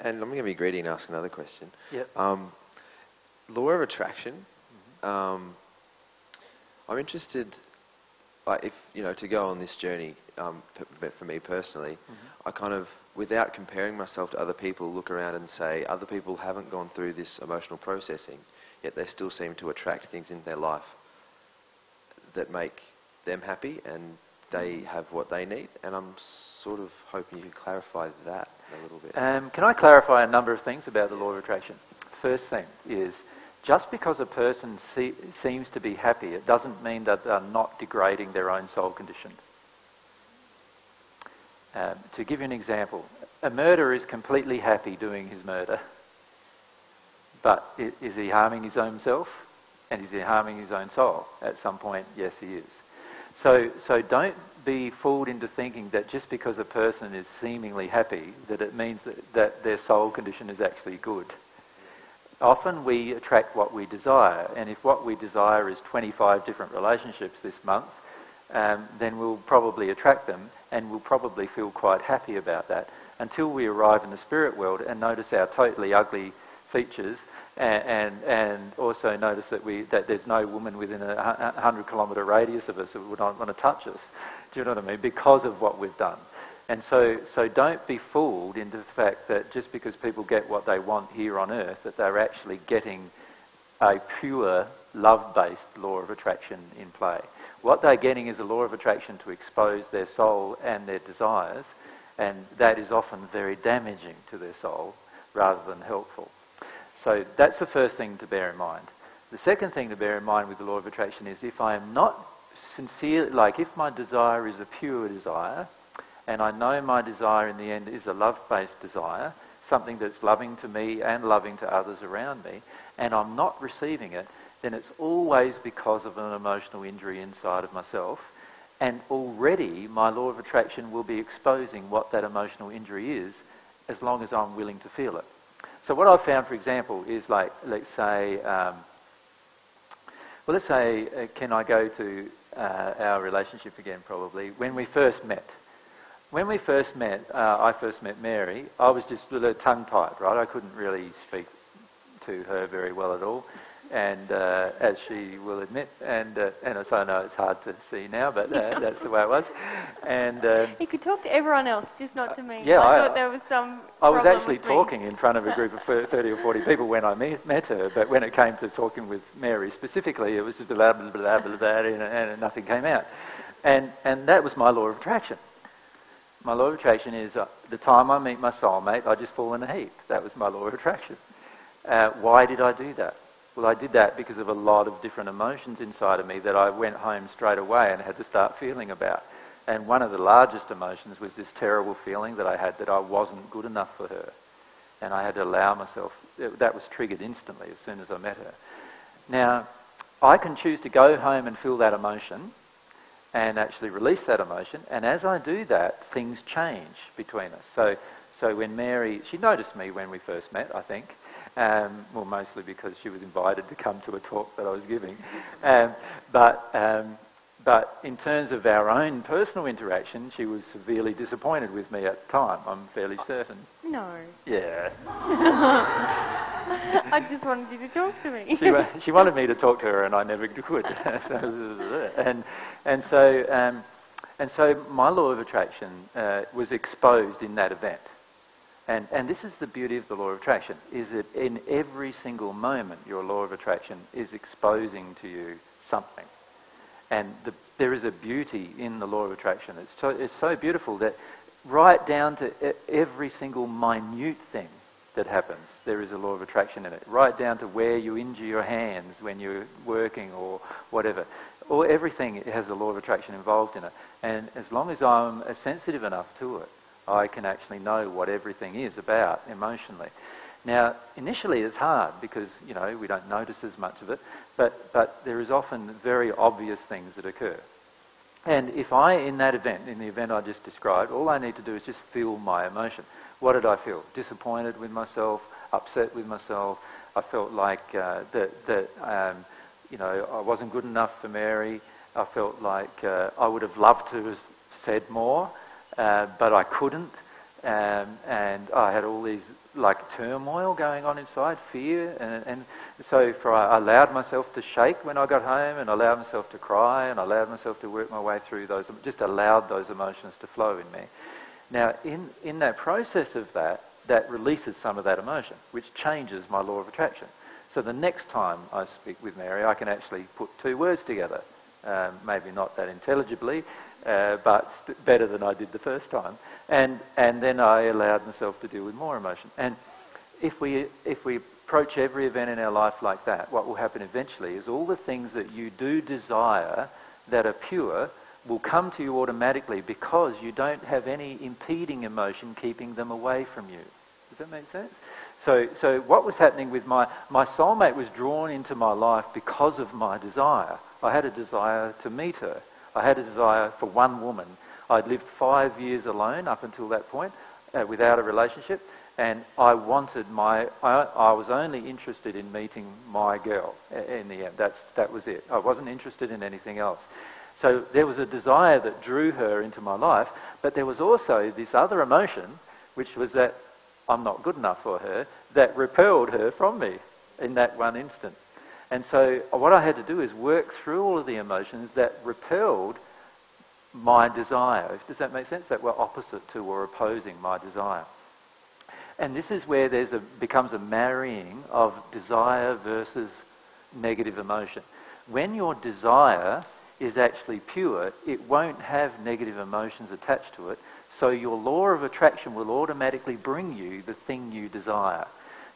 and I'm going to be greedy and ask another question. Yep. Um, law of attraction. Um, I'm interested, like if you know, to go on this journey. Um, but for me personally, I kind of, without comparing myself to other people, look around and say, other people haven't gone through this emotional processing, yet they still seem to attract things in their life that make them happy, and they have what they need. And I'm sort of hoping you can clarify that a little bit. Um, can I clarify a number of things about the law of attraction? First thing is, just because a person see, seems to be happy, it doesn't mean that they're not degrading their own soul condition. Um, to give you an example, a murderer is completely happy doing his murder, but is he harming his own self? And is he harming his own soul? At some point, yes, he is. So, so don't be fooled into thinking that just because a person is seemingly happy, that it means that, that their soul condition is actually good. Often we attract what we desire, and if what we desire is 25 different relationships this month, um, then we'll probably attract them, and we'll probably feel quite happy about that until we arrive in the spirit world and notice our totally ugly features and, and, and also notice that, we, that there's no woman within a 100 kilometre radius of us who would not want to touch us. Do you know what I mean? Because of what we've done. And so, so don't be fooled into the fact that just because people get what they want here on earth, that they're actually getting a pure love-based law of attraction in play. What they're getting is a law of attraction to expose their soul and their desires, and that is often very damaging to their soul rather than helpful. So that's the first thing to bear in mind. The second thing to bear in mind with the law of attraction is if I am not sincere, like if my desire is a pure desire, and I know my desire in the end is a love-based desire, something that's loving to me and loving to others around me, and I'm not receiving it, then it's always because of an emotional injury inside of myself. And already my law of attraction will be exposing what that emotional injury is as long as I'm willing to feel it. So what I've found, for example, is like, let's say, um, well, let's say, uh, can I go to uh, our relationship again, probably, when we first met. When we first met, uh, I first met Mary, I was just a little tongue-tied, right? I couldn't really speak to her very well at all, and uh, as she will admit, and uh, and as I know it's hard to see now, but uh, that's the way it was. And um, He could talk to everyone else, just not to me. yeah, I, I- thought there was some. I was actually with me. talking in front of a group of 30 or 40 people when I met, met her, but when it came to talking with Mary specifically, it was just blah, blah, blah, blah, blah, and, and nothing came out. And, and that was my law of attraction. My law of attraction is uh, the time I meet my soulmate, I just fall in a heap. That was my law of attraction. Uh, why did I do that? Well, I did that because of a lot of different emotions inside of me that I went home straight away and had to start feeling about. And one of the largest emotions was this terrible feeling that I had that I wasn't good enough for her. And I had to allow myself, that was triggered instantly as soon as I met her. Now, I can choose to go home and feel that emotion and actually release that emotion. And as I do that, things change between us. So, so when Mary, she noticed me when we first met, I think. Um, well, mostly because she was invited to come to a talk that I was giving. Um, but, um, but in terms of our own personal interaction, she was severely disappointed with me at the time, I'm fairly certain. No. Yeah. I just wanted you to talk to me. she, wa- she wanted me to talk to her, and I never could. so, and and so um, and so my law of attraction uh, was exposed in that event. And and this is the beauty of the law of attraction: is that in every single moment, your law of attraction is exposing to you something. And the, there is a beauty in the law of attraction. It's so, it's so beautiful that right down to every single minute thing that happens, there is a law of attraction in it. Right down to where you injure your hands when you're working or whatever. Or everything has a law of attraction involved in it. And as long as I'm sensitive enough to it, I can actually know what everything is about emotionally. Now, initially it's hard because, you know, we don't notice as much of it, but, but there is often very obvious things that occur. And if I, in that event, in the event I just described, all I need to do is just feel my emotion. What did I feel? Disappointed with myself, upset with myself. I felt like uh, that, that um, you know, I wasn't good enough for Mary. I felt like uh, I would have loved to have said more, uh, but I couldn't. um, and I had all these like turmoil going on inside, fear, and, and so for, I allowed myself to shake when I got home, and allowed myself to cry, and allowed myself to work my way through those, just allowed those emotions to flow in me. Now, in, in that process of that, that releases some of that emotion, which changes my law of attraction. So the next time I speak with Mary, I can actually put two words together. Um, maybe not that intelligibly, uh, but st- better than I did the first time. And, and then I allowed myself to deal with more emotion. And if we, if we approach every event in our life like that, what will happen eventually is all the things that you do desire that are pure will come to you automatically because you don't have any impeding emotion keeping them away from you. Does that make sense? So, so what was happening with my, my soulmate was drawn into my life because of my desire. I had a desire to meet her. I had a desire for one woman. I'd lived five years alone up until that point uh, without a relationship. And I wanted my, I, I, was only interested in meeting my girl in the end. That's, that was it. I wasn't interested in anything else. So there was a desire that drew her into my life, but there was also this other emotion, which was that I'm not good enough for her, that repelled her from me in that one instant. And so uh, what I had to do is work through all of the emotions that repelled my desire. Does that make sense? That were opposite to or opposing my desire. And this is where there's a, becomes a marrying of desire versus negative emotion. When your desire is actually pure, it won't have negative emotions attached to it. So your law of attraction will automatically bring you the thing you desire.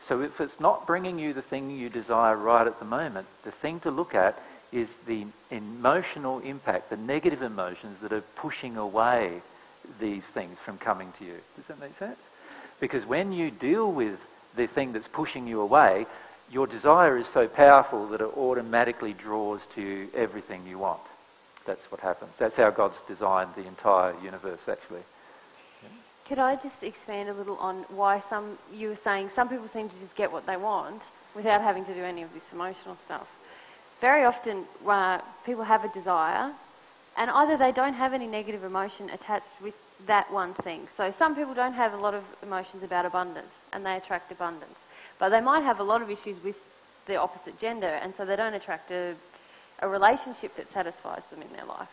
So if it's not bringing you the thing you desire right at the moment, the thing to look at is the emotional impact, the negative emotions that are pushing away these things from coming to you. Does that make sense? Because when you deal with the thing that's pushing you away, your desire is so powerful that it automatically draws to you everything you want. That's what happens. That's how God's designed the entire universe, actually. Could I just expand a little on why some you were saying some people seem to just get what they want without having to do any of this emotional stuff. Very often, uh, people have a desire, and either they don't have any negative emotion attached with that one thing. So some people don't have a lot of emotions about abundance, and they attract abundance, but they might have a lot of issues with the opposite gender, and so they don't attract a, a relationship that satisfies them in their life.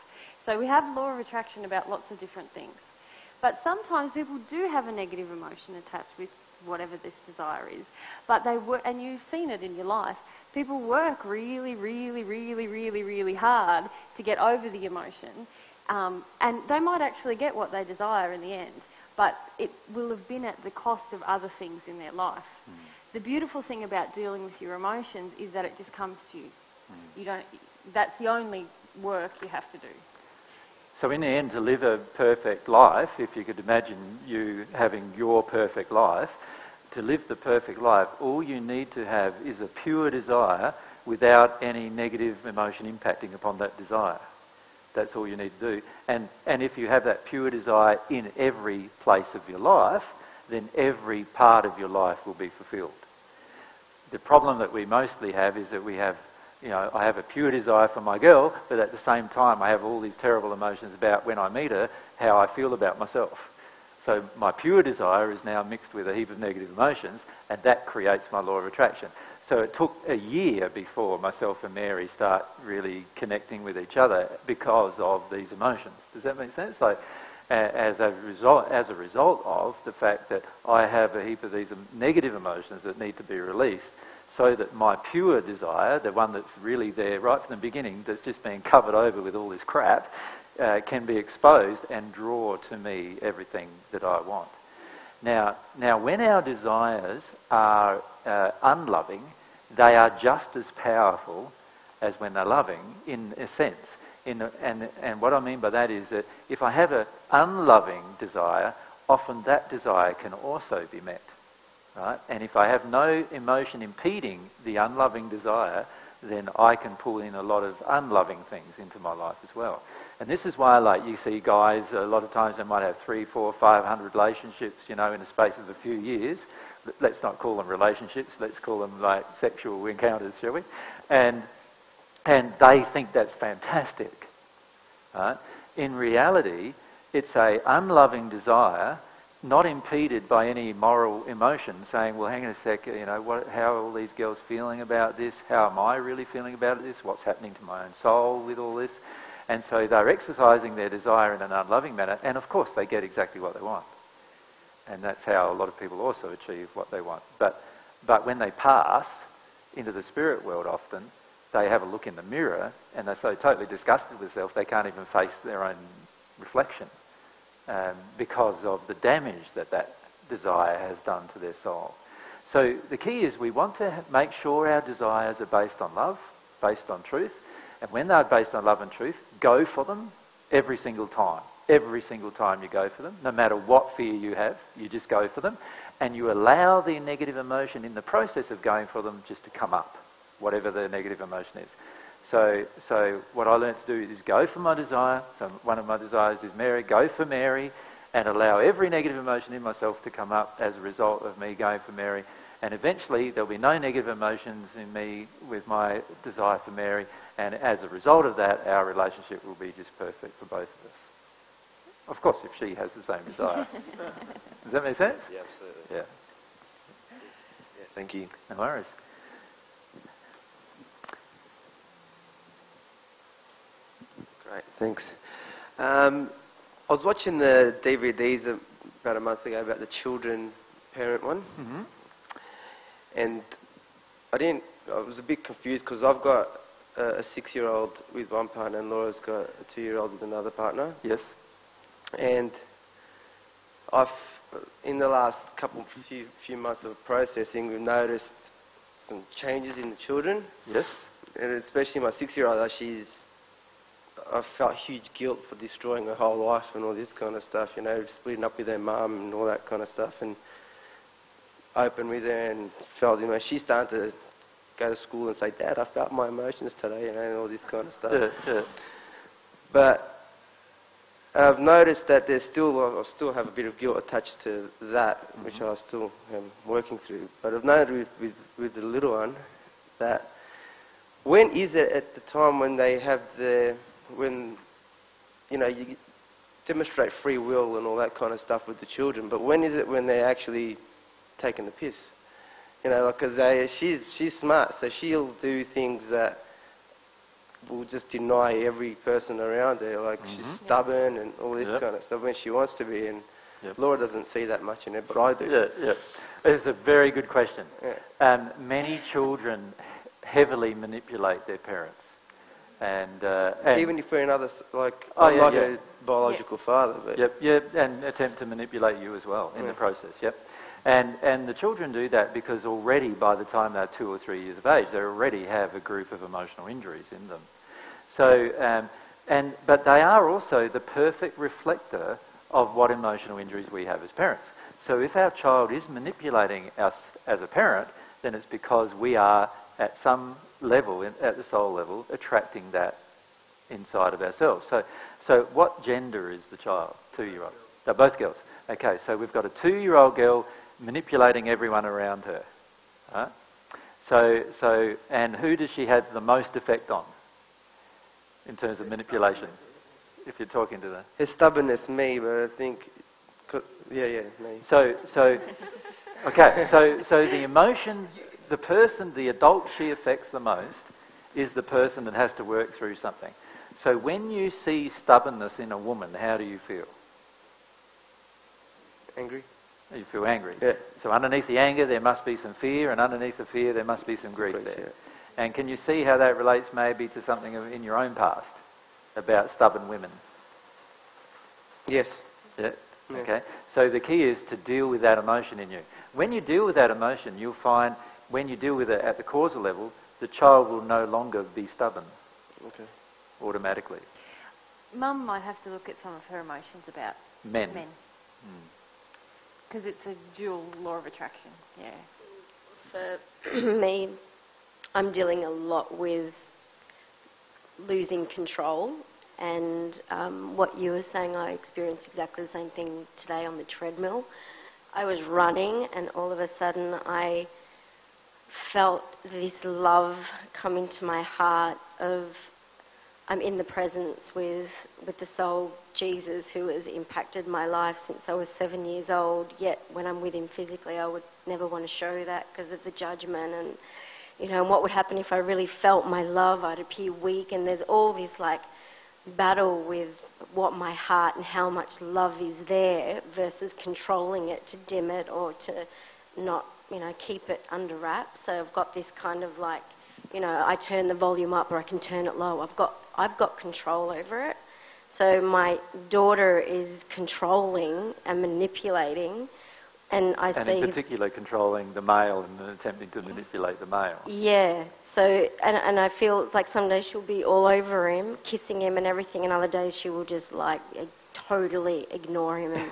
So we have law of attraction about lots of different things. But sometimes people do have a negative emotion attached with whatever this desire is. But they work, and you've seen it in your life. People work really, really, really, really, really hard to get over the emotion, um, and they might actually get what they desire in the end. But it will have been at the cost of other things in their life. Mm. The beautiful thing about dealing with your emotions is that it just comes to you. Mm. You don't. That's the only work you have to do. So, in the end, to live a perfect life, if you could imagine you having your perfect life, to live the perfect life, all you need to have is a pure desire without any negative emotion impacting upon that desire. That's all you need to do. And, and if you have that pure desire in every place of your life, then every part of your life will be fulfilled. The problem that we mostly have is that we have you know, I have a pure desire for my girl, but at the same time I have all these terrible emotions about when I meet her, how I feel about myself. So my pure desire is now mixed with a heap of negative emotions, and that creates my law of attraction. So it took a year before myself and Mary start really connecting with each other because of these emotions. Does that make sense? Like, as a result, as a result of the fact that I have a heap of these negative emotions that need to be released, so that my pure desire, the one that's really there right from the beginning, that's just being covered over with all this crap, uh, can be exposed and draw to me everything that I want. Now, now when our desires are uh, unloving, they are just as powerful as when they're loving, in a sense. In a, and, and what I mean by that is that if I have an unloving desire, often that desire can also be met. Right? And if I have no emotion impeding the unloving desire, then I can pull in a lot of unloving things into my life as well. And this is why, like, you see guys, a lot of times they might have three, four, five hundred relationships, you know, in the space of a few years. Let's not call them relationships, let's call them, like, sexual encounters, shall we? And, and they think that's fantastic. Right? In reality, it's a unloving desire not impeded by any moral emotion, saying, well, hang on a sec, you know, what, how are all these girls feeling about this? How am I really feeling about this? What's happening to my own soul with all this? And so they're exercising their desire in an unloving manner, and of course they get exactly what they want. And that's how a lot of people also achieve what they want. But, but when they pass into the spirit world often, they have a look in the mirror and they're so totally disgusted with themselves they can't even face their own reflection um, because of the damage that that desire has done to their soul. So the key is we want to make sure our desires are based on love, based on truth, and when they're based on love and truth, go for them every single time. Every single time you go for them, no matter what fear you have, you just go for them, and you allow the negative emotion in the process of going for them just to come up, whatever the negative emotion is. So, so what I learned to do is go for my desire. So one of my desires is Mary. Go for Mary and allow every negative emotion in myself to come up as a result of me going for Mary. And eventually there'll be no negative emotions in me with my desire for Mary. And as a result of that, our relationship will be just perfect for both of us. Of course, if she has the same desire. Does that make sense? Yeah, absolutely. Yeah. Yeah, thank you. No worries. Great, thanks. Um, I was watching the DVDs about a month ago about the children parent one, hmm and I didn't. I was a bit confused because I've got a, a six-year-old with one partner, and Laura's got a two-year-old with another partner, Yes. and I've in the last couple few few months of processing, we've noticed some changes in the children, Yes. and especially my six-year-old. She's I felt huge guilt for destroying her whole life and all this kind of stuff, you know, splitting up with her mum and all that kind of stuff, and open with her and felt, you know, she's starting to go to school and say, Dad, I felt my emotions today, you know, and all this kind of stuff. Yeah, yeah. But I've noticed that there's still, I still have a bit of guilt attached to that, which mm-hmm. I still am working through. But I've noticed with, with, with the little one that when is it at the time when they have the, when, you know, you demonstrate free will and all that kind of stuff with the children, but when is it when they're actually taking the piss? You know, like, cause they, she's, she's smart, so she'll do things that will just deny every person around her. Like she's Mhm. stubborn and all this Yep. kind of stuff when she wants to be. And Yep. Laura doesn't see that much in her, but I do. Yeah, yeah. It's a very good question. Yeah. Um, many children heavily manipulate their parents. And, uh, and Even if we're another, like, Oh, yeah, not yeah. a biological father, but Yep, yep, and attempt to manipulate you as well in the process, yep. And, and the children do that because already by the time they're two or three years of age, they already have a group of emotional injuries in them. So, um, and, but they are also the perfect reflector of what emotional injuries we have as parents. So if our child is manipulating us as a parent, then it's because we are at some level, in- at the soul level, attracting that inside of ourselves. So, so what gender is the child? Two-year-old. They're both girls. Okay, so we've got a two-year-old girl manipulating everyone around her. Right? So, so, and who does she have the most effect on in terms of manipulation? If you're talking to the his stubbornness, me, but I think, yeah, yeah, me. So, so, okay, so, so the emotion, the person, the adult she affects the most is the person that has to work through something. So when you see stubbornness in a woman, how do you feel? Angry? You feel angry. Yeah. So underneath the anger, there must be some fear, and underneath the fear, there must be some grief Grief, there. And can you see how that relates maybe to something in your own past about stubborn women? Yes. Yeah. Yeah. Okay. So the key is to deal with that emotion in you. When you deal with that emotion, you'll find when you deal with it at the causal level, the child will no longer be stubborn Okay. automatically. Mum might have to look at some of her emotions about Men. men. Mm. Because it's a dual law of attraction. Yeah. For me, I'm dealing a lot with losing control. And um, what you were saying, I experienced exactly the same thing today on the treadmill. I was running, and all of a sudden, I felt this love come into my heart of I'm in the presence with with the soul Jesus who has impacted my life since I was seven years old. Yet when I'm with him physically, I would never want to show that because of the judgment and you know, and what would happen if I really felt my love? I'd appear weak, and there's all this like battle with what my heart and how much love is there versus controlling it to dim it or to not, you know, keep it under wraps. So I've got this kind of like, you know, I turn the volume up or I can turn it low. I've got, I've got control over it. So my daughter is controlling and manipulating and I and see. in particular, controlling the male and attempting to manipulate the male. Yeah. So, and, and I feel it's like some days she'll be all over him, kissing him and everything, and other days she will just like totally ignore him. And,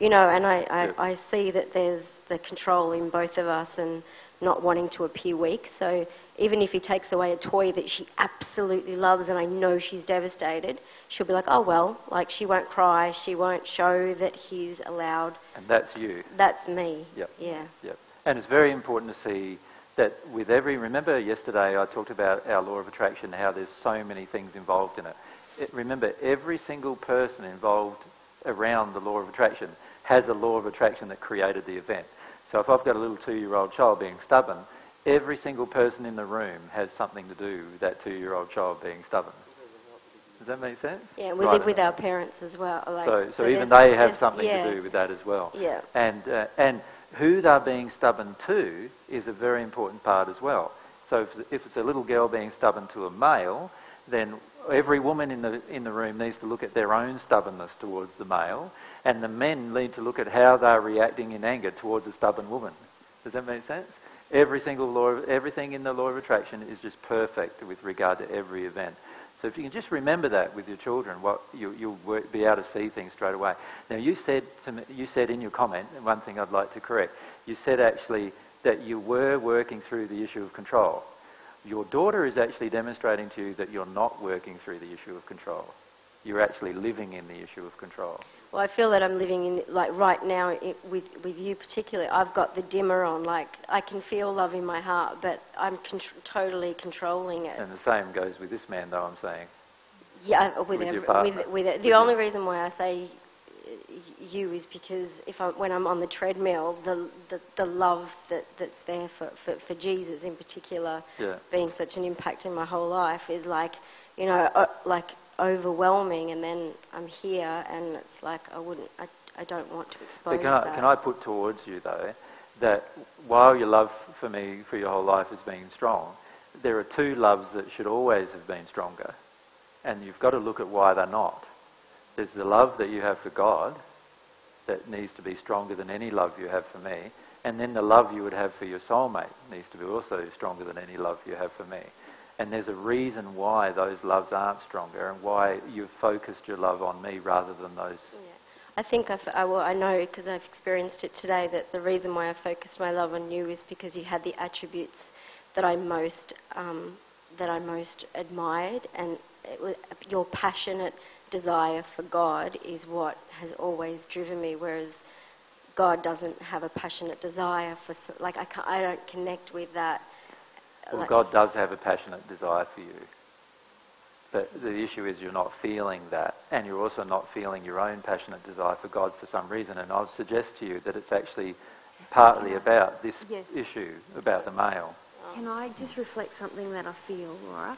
you know, and I, I, Yeah. I see that there's the control in both of us and not wanting to appear weak. So even if he takes away a toy that she absolutely loves and I know she's devastated, she'll be like, oh, well, like she won't cry, she won't show that he's allowed. And that's you. That's me. Yep. Yeah. Yep. And it's very important to see that with every, remember yesterday I talked about our law of attraction, how there's so many things involved in it. it. Remember, every single person involved around the law of attraction has a law of attraction that created the event. So if I've got a little two-year-old child being stubborn, every single person in the room has something to do with that two-year-old child being stubborn. Does that make sense? Yeah, we Right. live with our parents as well. Like, So, so, even they have something yeah, to do with that as well. Yeah. And, uh, and who they're being stubborn to is a very important part as well. So if, if it's a little girl being stubborn to a male, then every woman in the, in the room needs to look at their own stubbornness towards the male, and the men need to look at how they're reacting in anger towards a stubborn woman. Does that make sense? Every single law, everything in the law of attraction is just perfect with regard to every event. So if you can just remember that with your children, what you, you'll be able to see things straight away. Now you said to me, you said in your comment, and one thing I'd like to correct, you said actually that you were working through the issue of control. Your daughter is actually demonstrating to you that you're not working through the issue of control. You're actually living in the issue of control. Well, I feel that I'm living in, like, right now it, with, with you particularly, I've got the dimmer on. Like, I can feel love in my heart, but I'm contr- totally controlling it. And the same goes with this man, though, I'm saying. Yeah, with, With every, with, with it. The only reason why I say uh, you is because if I, when I'm on the treadmill, the, the, the love that, that's there for, for, for Jesus in particular, Yeah. being such an impact in my whole life, is like, you know, uh, like overwhelming. And then I'm here, and it's like I wouldn't, I, I don't want to expose But can I, that. can I put towards you, though, that while your love for me for your whole life has been strong, there are two loves that should always have been stronger. And you've got to look at why they're not. There's the love that you have for God that needs to be stronger than any love you have for me. And then the love you would have for your soulmate needs to be also stronger than any love you have for me. And there's a reason why those loves aren't stronger and why you've focused your love on me rather than those. Yeah. I think I've, I, well, I know because I've experienced it today that the reason why I focused my love on you is because you had the attributes that I most um, that I most admired, and was, your passionate desire for God is what has always driven me. Whereas God doesn't have a passionate desire for like I I don't connect with that. Well, Like- God does have a passionate desire for you. But the issue is you're not feeling that, and you're also not feeling your own passionate desire for God for some reason. And I'll suggest to you that it's actually partly about this Yes. issue, about the male. Can I just reflect something that I feel, Laura?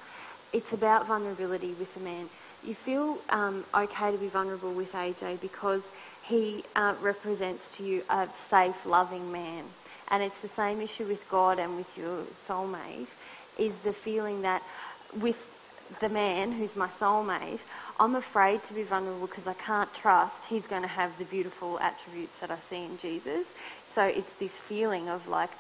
It's about vulnerability with a man. You feel um, okay to be vulnerable with AJ because he uh, represents to you a safe, loving man. And it's the same issue with God and with your soulmate, is the feeling that with the man who's my soulmate, I'm afraid to be vulnerable because I can't trust he's going to have the beautiful attributes that I see in Jesus. So it's this feeling of like,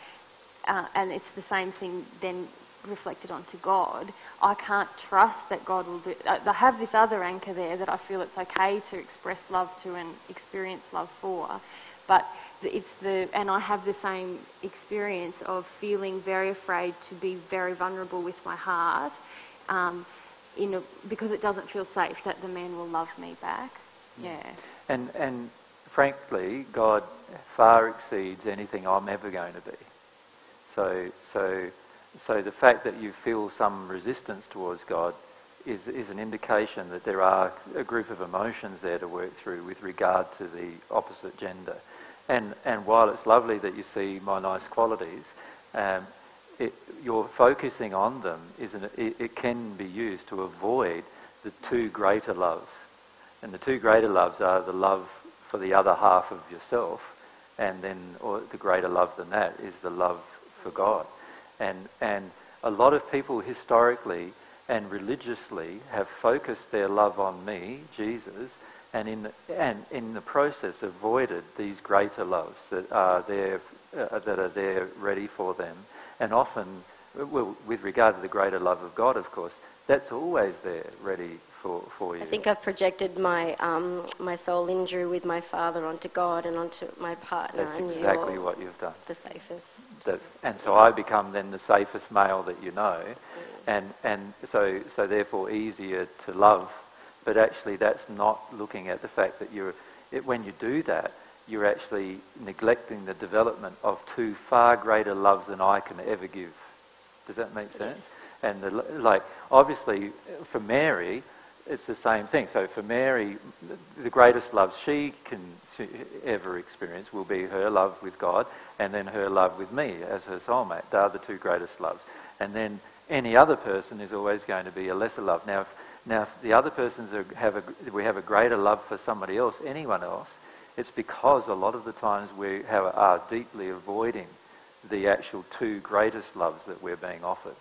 uh, and it's the same thing then reflected onto God. I can't trust that God will do. I have this other anchor there that I feel it's okay to express love to and experience love for, but it's the and I have the same experience of feeling very afraid to be very vulnerable with my heart, um, in a, because it doesn't feel safe that the man will love me back. Yeah. And, and frankly, God far exceeds anything I'm ever going to be. So, so, so the fact that you feel some resistance towards God is, is an indication that there are a group of emotions there to work through with regard to the opposite gender. And, and while it's lovely that you see my nice qualities, um, it, you're focusing on them, isn't it? it? It can be used to avoid the two greater loves. And the two greater loves are the love for the other half of yourself, and then, or the greater love than that is the love for God. And, and a lot of people historically and religiously have focused their love on me, Jesus, and in the, and in the process avoided these greater loves that are there uh, that are there ready for them. And often, well, with regard to the greater love of God, of course, that's always there ready for, for you. I think I've projected my um, my soul injury with my father onto God and onto my partner. That's exactly what you've done. The safest. That's, and so I become then the safest male that you know, and and so so therefore easier to love. But actually, that's not looking at the fact that you're it, when you do that, you're actually neglecting the development of two far greater loves than I can ever give. Does that make sense? Yes. And the, like obviously for Mary, it's the same thing. So for Mary, the greatest love she can ever experience will be her love with God and then her love with me as her soulmate. They are the two greatest loves. And then any other person is always going to be a lesser love. Now, if, now if the other persons have a, we have a greater love for somebody else, anyone else, it's because a lot of the times we have, are deeply avoiding the actual two greatest loves that we're being offered.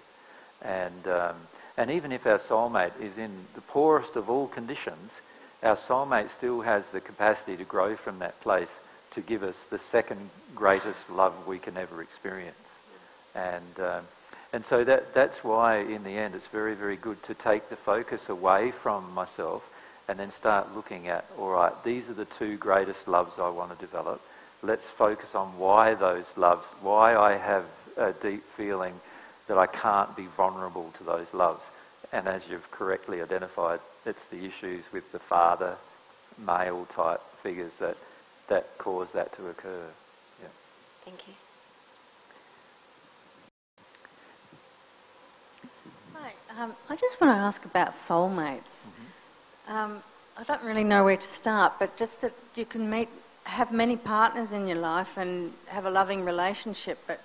And um, and even if our soulmate is in the poorest of all conditions, our soulmate still has the capacity to grow from that place to give us the second greatest love we can ever experience. And, um, and so that, that's why, in the end, it's very, very good to take the focus away from myself and then start looking at, all right, these are the two greatest loves I want to develop. Let's focus on why those loves, why I have a deep feeling that I can't be vulnerable to those loves. And as you've correctly identified, it's the issues with the father, male type figures that, that cause that to occur. Yeah. Thank you. Um, I just want to ask about soulmates. Um, I don't really know where to start, but just that you can meet, have many partners in your life and have a loving relationship, but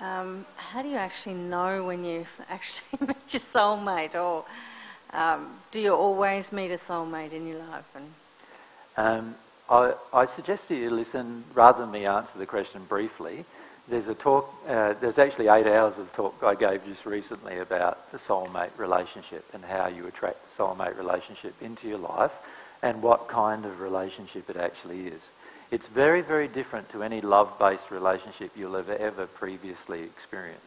um, how do you actually know when you've actually met your soulmate, or um, do you always meet a soulmate in your life? And Um, I, I suggest that you listen, rather than me answer the question briefly, there's a talk, uh, there's actually eight hours of talk I gave just recently about the soulmate relationship and how you attract the soulmate relationship into your life and what kind of relationship it actually is. It's very, very different to any love-based relationship you'll have ever previously experienced.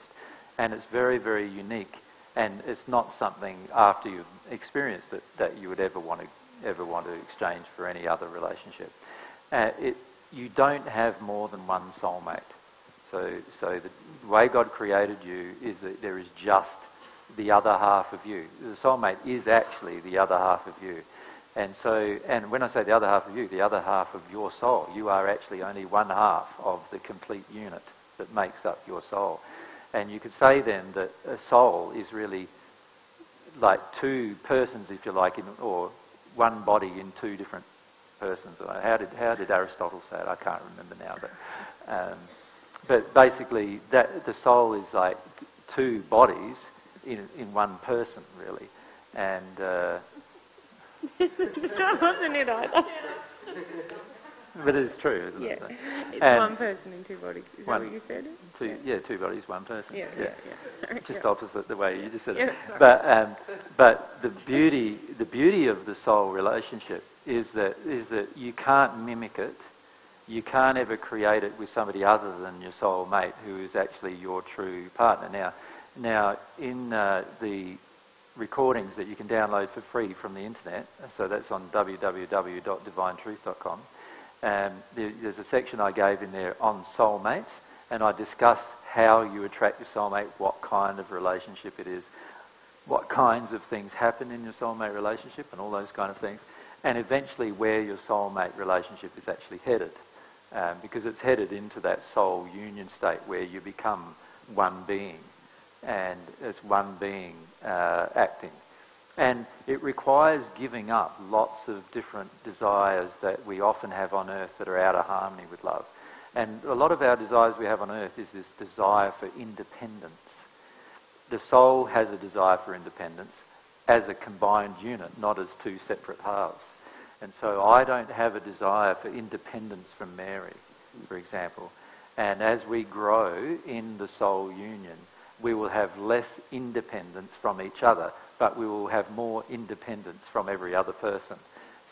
And it's very, very unique. And it's not something after you've experienced it that you would ever want to ever want to exchange for any other relationship. Uh, it, you don't have more than one soulmate. So, so the way God created you is that there is just the other half of you. The soulmate is actually the other half of you. And so, and when I say the other half of you, the other half of your soul, you are actually only one half of the complete unit that makes up your soul. And you could say then that a soul is really like two persons, if you like, in, or one body in two different persons. How did, how did Aristotle say it? I can't remember now. But, um, but basically, that, the soul is like two bodies in, in one person, really. And uh, wasn't it either. But it's true, isn't Yeah. it? It's And one person in two bodies. Is one- that what you said? Two, yeah, two bodies, one person. Yeah, yeah, yeah. Just yeah. opposite the way you just said it. Yeah. But um, but the beauty the beauty of the soul relationship is that is that you can't mimic it. You can't ever create it with somebody other than your soul mate, who is actually your true partner. Now, now in uh, the recordings that you can download for free from the internet, so that's on www.divinetruth.com. Um, there, there's a section I gave in there on soulmates, and I discuss how you attract your soulmate, what kind of relationship it is, what kinds of things happen in your soulmate relationship, and all those kind of things, and eventually where your soulmate relationship is actually headed, um, because it's headed into that soul union state where you become one being, and it's one being uh, acting. And it requires giving up lots of different desires that we often have on earth that are out of harmony with love. And a lot of our desires we have on earth is this desire for independence. The soul has a desire for independence as a combined unit, not as two separate halves. And so I don't have a desire for independence from Mary, for example. And as we grow in the soul union, we will have less independence from each other, but we will have more independence from every other person.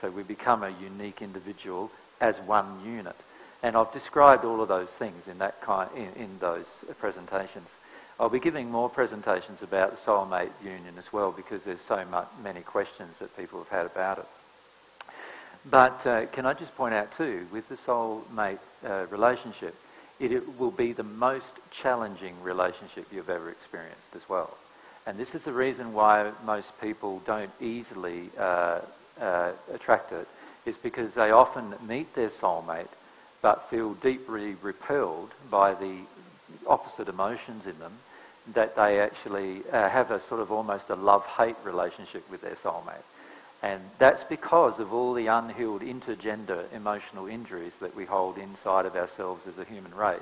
So we become a unique individual as one unit. And I've described all of those things in, that kind, in, in those presentations. I'll be giving more presentations about the soulmate union as well because there's so much, many questions that people have had about it. But uh, can I just point out too, with the soulmate uh, relationship, it, it, will be the most challenging relationship you've ever experienced as well. And this is the reason why most people don't easily uh, uh attract it, is because they often meet their soulmate but feel deeply repelled by the opposite emotions in them, that they actually uh, have a sort of almost a love-hate relationship with their soulmate. And that's because of all the unhealed intergender emotional injuries that we hold inside of ourselves as a human race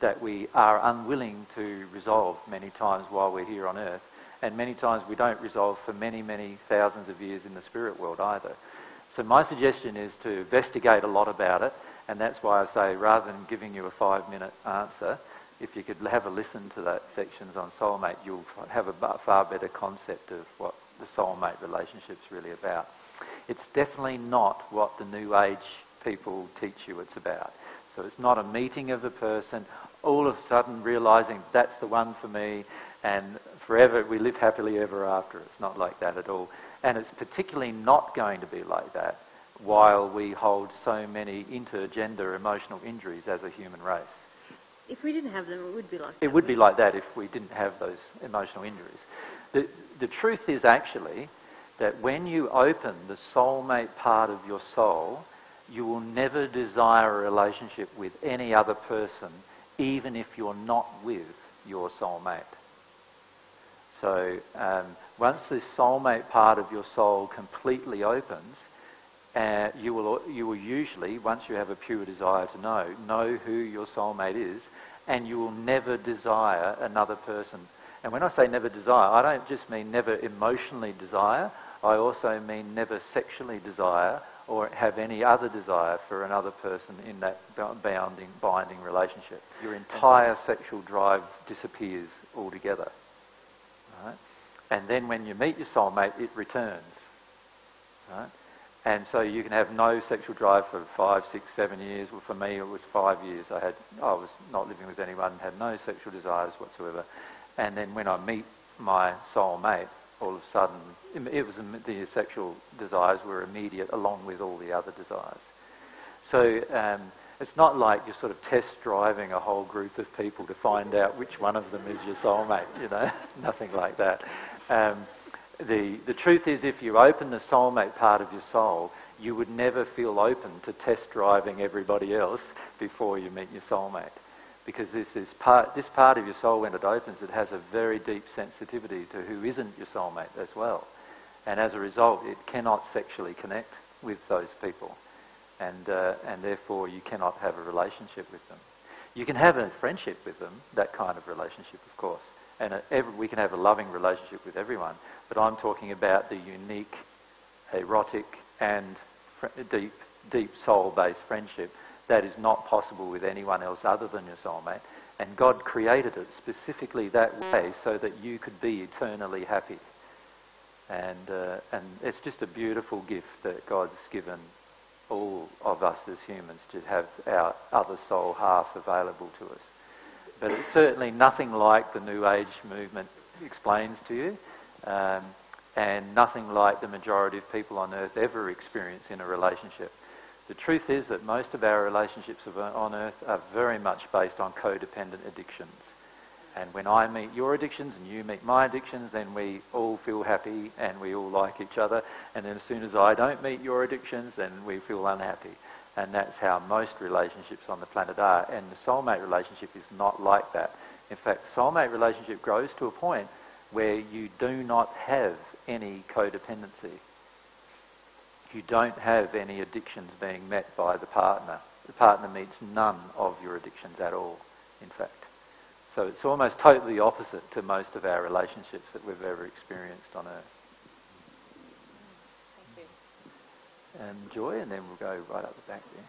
that we are unwilling to resolve many times while we're here on earth. And many times we don't resolve for many, many thousands of years in the spirit world either. So my suggestion is to investigate a lot about it. And that's why I say rather than giving you a five minute answer, if you could have a listen to that sections on soulmate, you'll have a far better concept of what the soulmate relationship's really about. It's definitely not what the New Age people teach you it's about. So it's not a meeting of a person, all of a sudden realizing that's the one for me, and forever we live happily ever after. It's not like that at all. And it's particularly not going to be like that while we hold so many intergender emotional injuries as a human race. If we didn't have them, it would be like that. It would be like that if we didn't have those emotional injuries. The, the truth is actually that when you open the soulmate part of your soul, you will never desire a relationship with any other person, even if you're not with your soulmate. So um, once the soulmate part of your soul completely opens, uh, you will you will usually, once you have a pure desire to know, know who your soulmate is, and you will never desire another person and when I say never desire, I don't just mean never emotionally desire. I also mean never sexually desire or have any other desire for another person in that bounding, binding relationship. Your entire sexual drive disappears altogether. Right? And then when you meet your soulmate, it returns. Right? And so you can have no sexual drive for five, six, seven years. Well, for me, it was five years. I had, I was not living with anyone, had no sexual desires whatsoever. And then when I meet my soul mate, all of a sudden, it was the sexual desires were immediate along with all the other desires. So um, it's not like you're sort of test driving a whole group of people to find out which one of them is your soulmate, you know, nothing like that. Um, the, the truth is, if you open the soulmate part of your soul, you would never feel open to test driving everybody else before you meet your soulmate because this, is part, this part of your soul, when it opens, it has a very deep sensitivity to who isn't your soulmate as well. And as a result, it cannot sexually connect with those people. And, uh, and therefore, you cannot have a relationship with them. You can have a friendship with them, that kind of relationship, of course. And a, every, we can have a loving relationship with everyone. But I'm talking about the unique, erotic, and fr- deep, deep soul-based friendship that is not possible with anyone else other than your soulmate. And God created it specifically that way so that you could be eternally happy. And, uh, and it's just a beautiful gift that God's given all of us as humans to have our other soul half available to us. But it's certainly nothing like the New Age movement explains to you, um, and nothing like the majority of people on earth ever experience in a relationship. The truth is that most of our relationships on earth are very much based on codependent addictions. And when I meet your addictions and you meet my addictions, then we all feel happy and we all like each other. And then as soon as I don't meet your addictions, then we feel unhappy. And that's how most relationships on the planet are. And the soulmate relationship is not like that. In fact, soulmate relationship grows to a point where you do not have any codependency. You don't have any addictions being met by the partner. The partner meets none of your addictions at all, in fact. So it's almost totally opposite to most of our relationships that we've ever experienced on earth. Thank you. And Joy, and then we'll go right up the back there.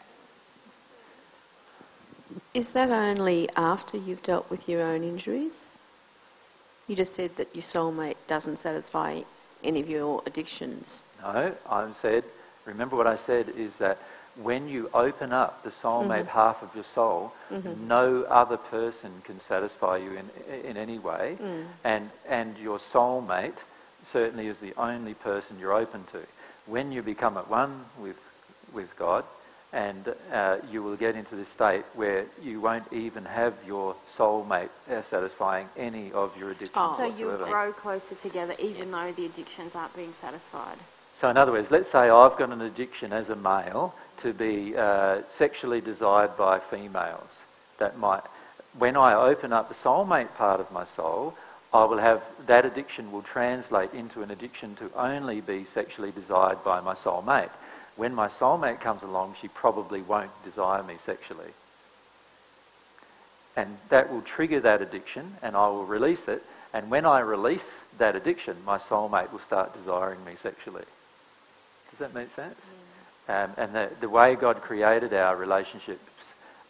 Is that only after you've dealt with your own injuries? You just said that your soulmate doesn't satisfy any of your addictions. No, I said, remember what I said is that when you open up the soulmate half of your soul, no other person can satisfy you in, in any way. And, and your soulmate certainly is the only person you're open to. When you become at one with, with God, and uh, you will get into this state where you won't even have your soulmate uh, satisfying any of your addictions Oh. So you whatsoever. grow closer together even though the addictions aren't being satisfied. So, in other words, let's say I've got an addiction as a male to be uh, sexually desired by females. That might, when I open up the soulmate part of my soul, I will have that addiction will translate into an addiction to only be sexually desired by my soulmate. When my soulmate comes along, she probably won't desire me sexually. And that will trigger that addiction, and I will release it. And when I release that addiction, my soulmate will start desiring me sexually. Does that make sense? Um, and the, the way God created our relationships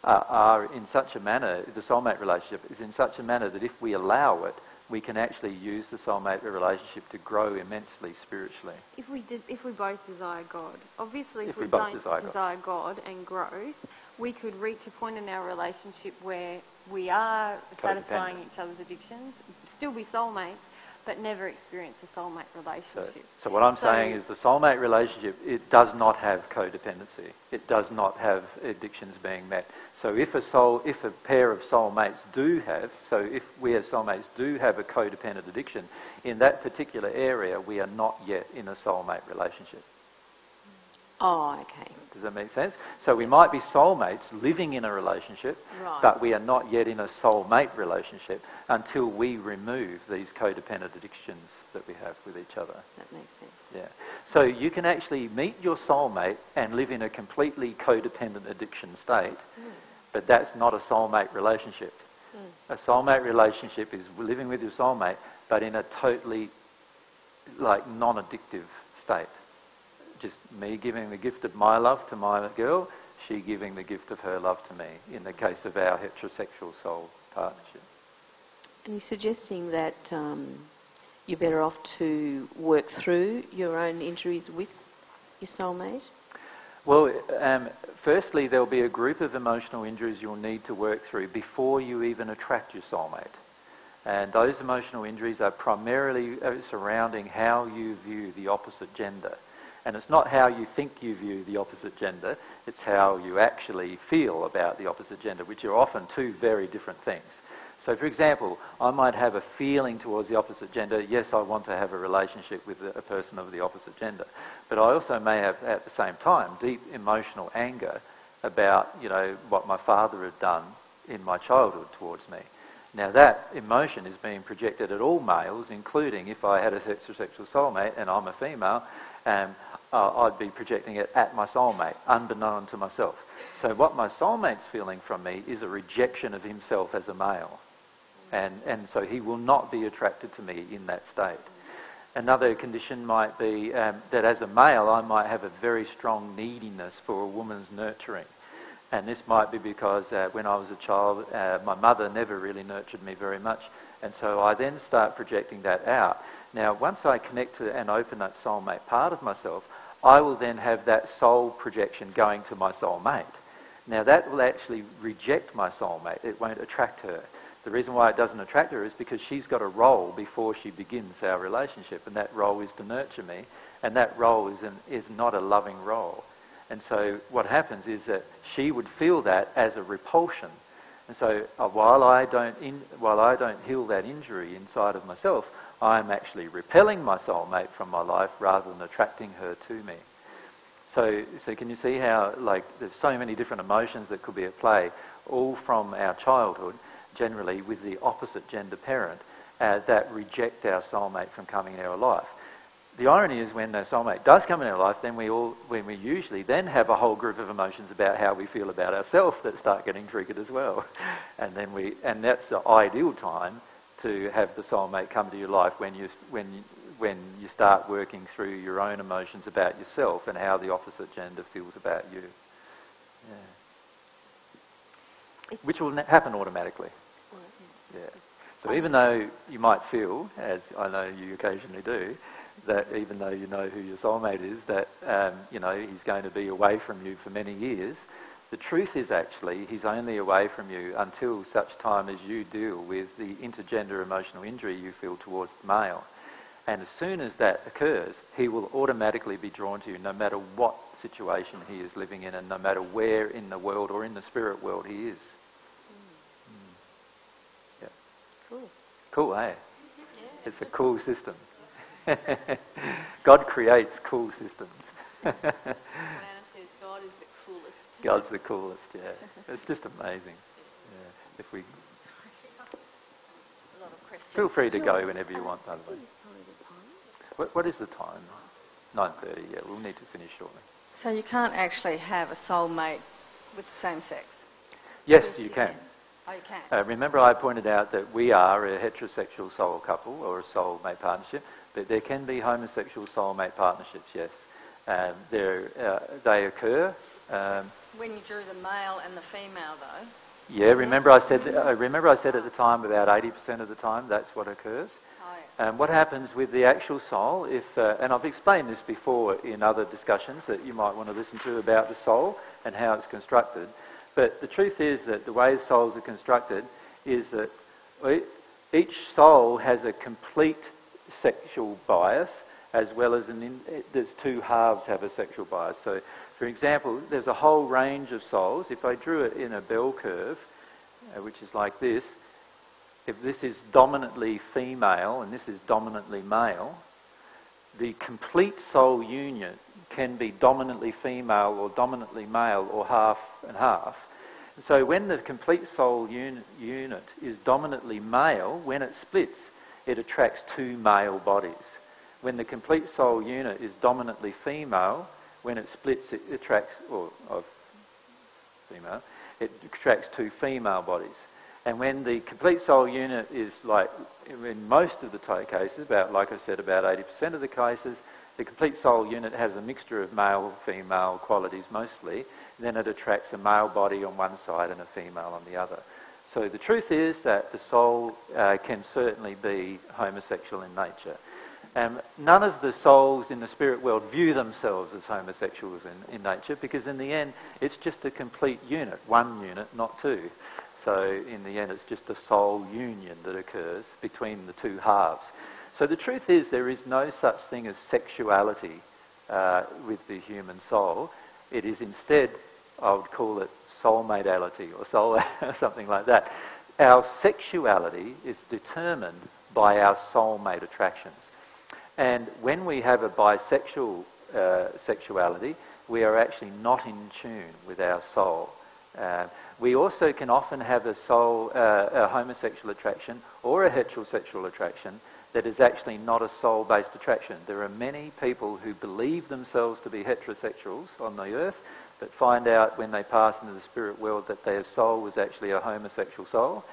uh, are in such a manner, the soulmate relationship is in such a manner that if we allow it, we can actually use the soulmate relationship to grow immensely spiritually. If we did, if we both desire God, obviously, if, If we we, both don't desire desire, God. God. and growth, we could reach a point in our relationship where we are satisfying each other's addictions, still be soulmates, but never experience a soulmate So, relationship. so what I'm So- saying is the soulmate relationship, it does not have codependency. It does not have addictions being met. So if a soul, if a pair of soulmates do have, so if we as soulmates do have a codependent addiction, in that particular area, we are not yet in a soulmate relationship. Oh, okay. Does that make sense? So we might be soulmates living in a relationship, Right. but we are not yet in a soulmate relationship until we remove these codependent addictions that we have with each other. That makes sense. Yeah. So you can actually meet your soulmate and live in a completely codependent addiction state, hmm. but that's not a soulmate relationship. Hmm. A soulmate relationship is living with your soulmate, but in a totally like non-addictive state. Just me giving the gift of my love to my girl, she giving the gift of her love to me. In the case of our heterosexual soul partnership. And you're suggesting that um, you're better off to work through your own injuries with your soulmate? Well, um, firstly, there'll be a group of emotional injuries you'll need to work through before you even attract your soulmate. And those emotional injuries are primarily uh, surrounding how you view the opposite gender. And it's not how you think you view the opposite gender, it's how you actually feel about the opposite gender, which are often two very different things. So, for example, I might have a feeling towards the opposite gender. Yes, I want to have a relationship with a person of the opposite gender. But I also may have, at the same time, deep emotional anger about, you know, what my father had done in my childhood towards me. Now, that emotion is being projected at all males, including if I had a heterosexual soulmate and I'm a female, uh, I'd be projecting it at my soulmate, unbeknown to myself. So, what my soulmate's feeling from me is a rejection of himself as a male. And, and so he will not be attracted to me in that state. Another condition might be um, that as a male, I might have a very strong neediness for a woman's nurturing. And this might be because uh, when I was a child, uh, my mother never really nurtured me very much. And so I then start projecting that out. Now, once I connect to and open that soulmate part of myself, I will then have that soul projection going to my soulmate. Now, that will actually reject my soulmate. It won't attract her. The reason why it doesn't attract her is because she's got a role before she begins our relationship, and that role is to nurture me, and that role is, an, is not a loving role. And so what happens is that she would feel that as a repulsion. And so uh, while, I don't in, while I don't heal that injury inside of myself, I'm actually repelling my soulmate from my life rather than attracting her to me. So, so can you see how like there's so many different emotions that could be at play, all from our childhood, generally with the opposite gender parent, uh, that reject our soulmate from coming in our life. the irony is when the soulmate does come in our life, then we all, when we usually then have a whole group of emotions about how we feel about ourselves that start getting triggered as well, and then we, and that's the ideal time to have the soulmate come to your life when you, when when you start working through your own emotions about yourself and how the opposite gender feels about you. Yeah. Which will happen automatically. Yeah. So even though you might feel, as I know you occasionally do, that even though you know who your soulmate is, that um, you know he's going to be away from you for many years, the truth is actually he's only away from you until such time as you deal with the intergender emotional injury you feel towards the male. And as soon as that occurs, he will automatically be drawn to you no matter what situation he is living in and no matter where in the world or in the spirit world he is. Mm. Yeah. Cool. Cool, eh? Yeah. It's a cool system. God creates cool systems. That's what Anna says, God is the coolest. God's the coolest, yeah. It's just amazing. Yeah. If we Feel free to go whenever you want, by the way. What, what is the time? 9.30, yeah, we'll need to finish shortly. So you can't actually have a soulmate with the same sex? Yes, you can. Oh, you can? Uh, remember I pointed out that we are a heterosexual soul couple or a soulmate partnership, but there can be homosexual soulmate partnerships, yes. Um, uh, they occur. Um, when you drew the male and the female, though? Yeah, remember I said, uh, remember I said at the time about 80% of the time that's what occurs. And what happens with the actual soul, if, uh, and I've explained this before in other discussions that you might want to listen to about the soul and how it's constructed, but the truth is that the way souls are constructed is that each soul has a complete sexual bias as well as an in, there's two halves have a sexual bias. So, for example, there's a whole range of souls. If I drew it in a bell curve, uh, which is like this, if this is dominantly female and this is dominantly male, the complete soul union can be dominantly female or dominantly male or half and half. So when the complete soul unit, unit is dominantly male, when it splits, it attracts two male bodies. When the complete soul unit is dominantly female, when it splits, it attracts, or of female, it attracts two female bodies. And when the complete soul unit is like, in most of the cases, about like I said, about 80% of the cases, the complete soul unit has a mixture of male, female qualities mostly. Then it attracts a male body on one side and a female on the other. So the truth is that the soul uh, can certainly be homosexual in nature. Um, none of the souls in the spirit world view themselves as homosexuals in, in nature because in the end it's just a complete unit, one unit, not two. So in the end, it's just a soul union that occurs between the two halves. So the truth is, there is no such thing as sexuality uh, with the human soul. It is instead, I would call it soulmateality or soul, something like that. Our sexuality is determined by our soulmate attractions. And when we have a bisexual uh, sexuality, we are actually not in tune with our soul. Uh, we also can often have a soul, uh, a homosexual attraction or a heterosexual attraction that is actually not a soul-based attraction. There are many people who believe themselves to be heterosexuals on the earth, but find out when they pass into the spirit world that their soul was actually a homosexual soul.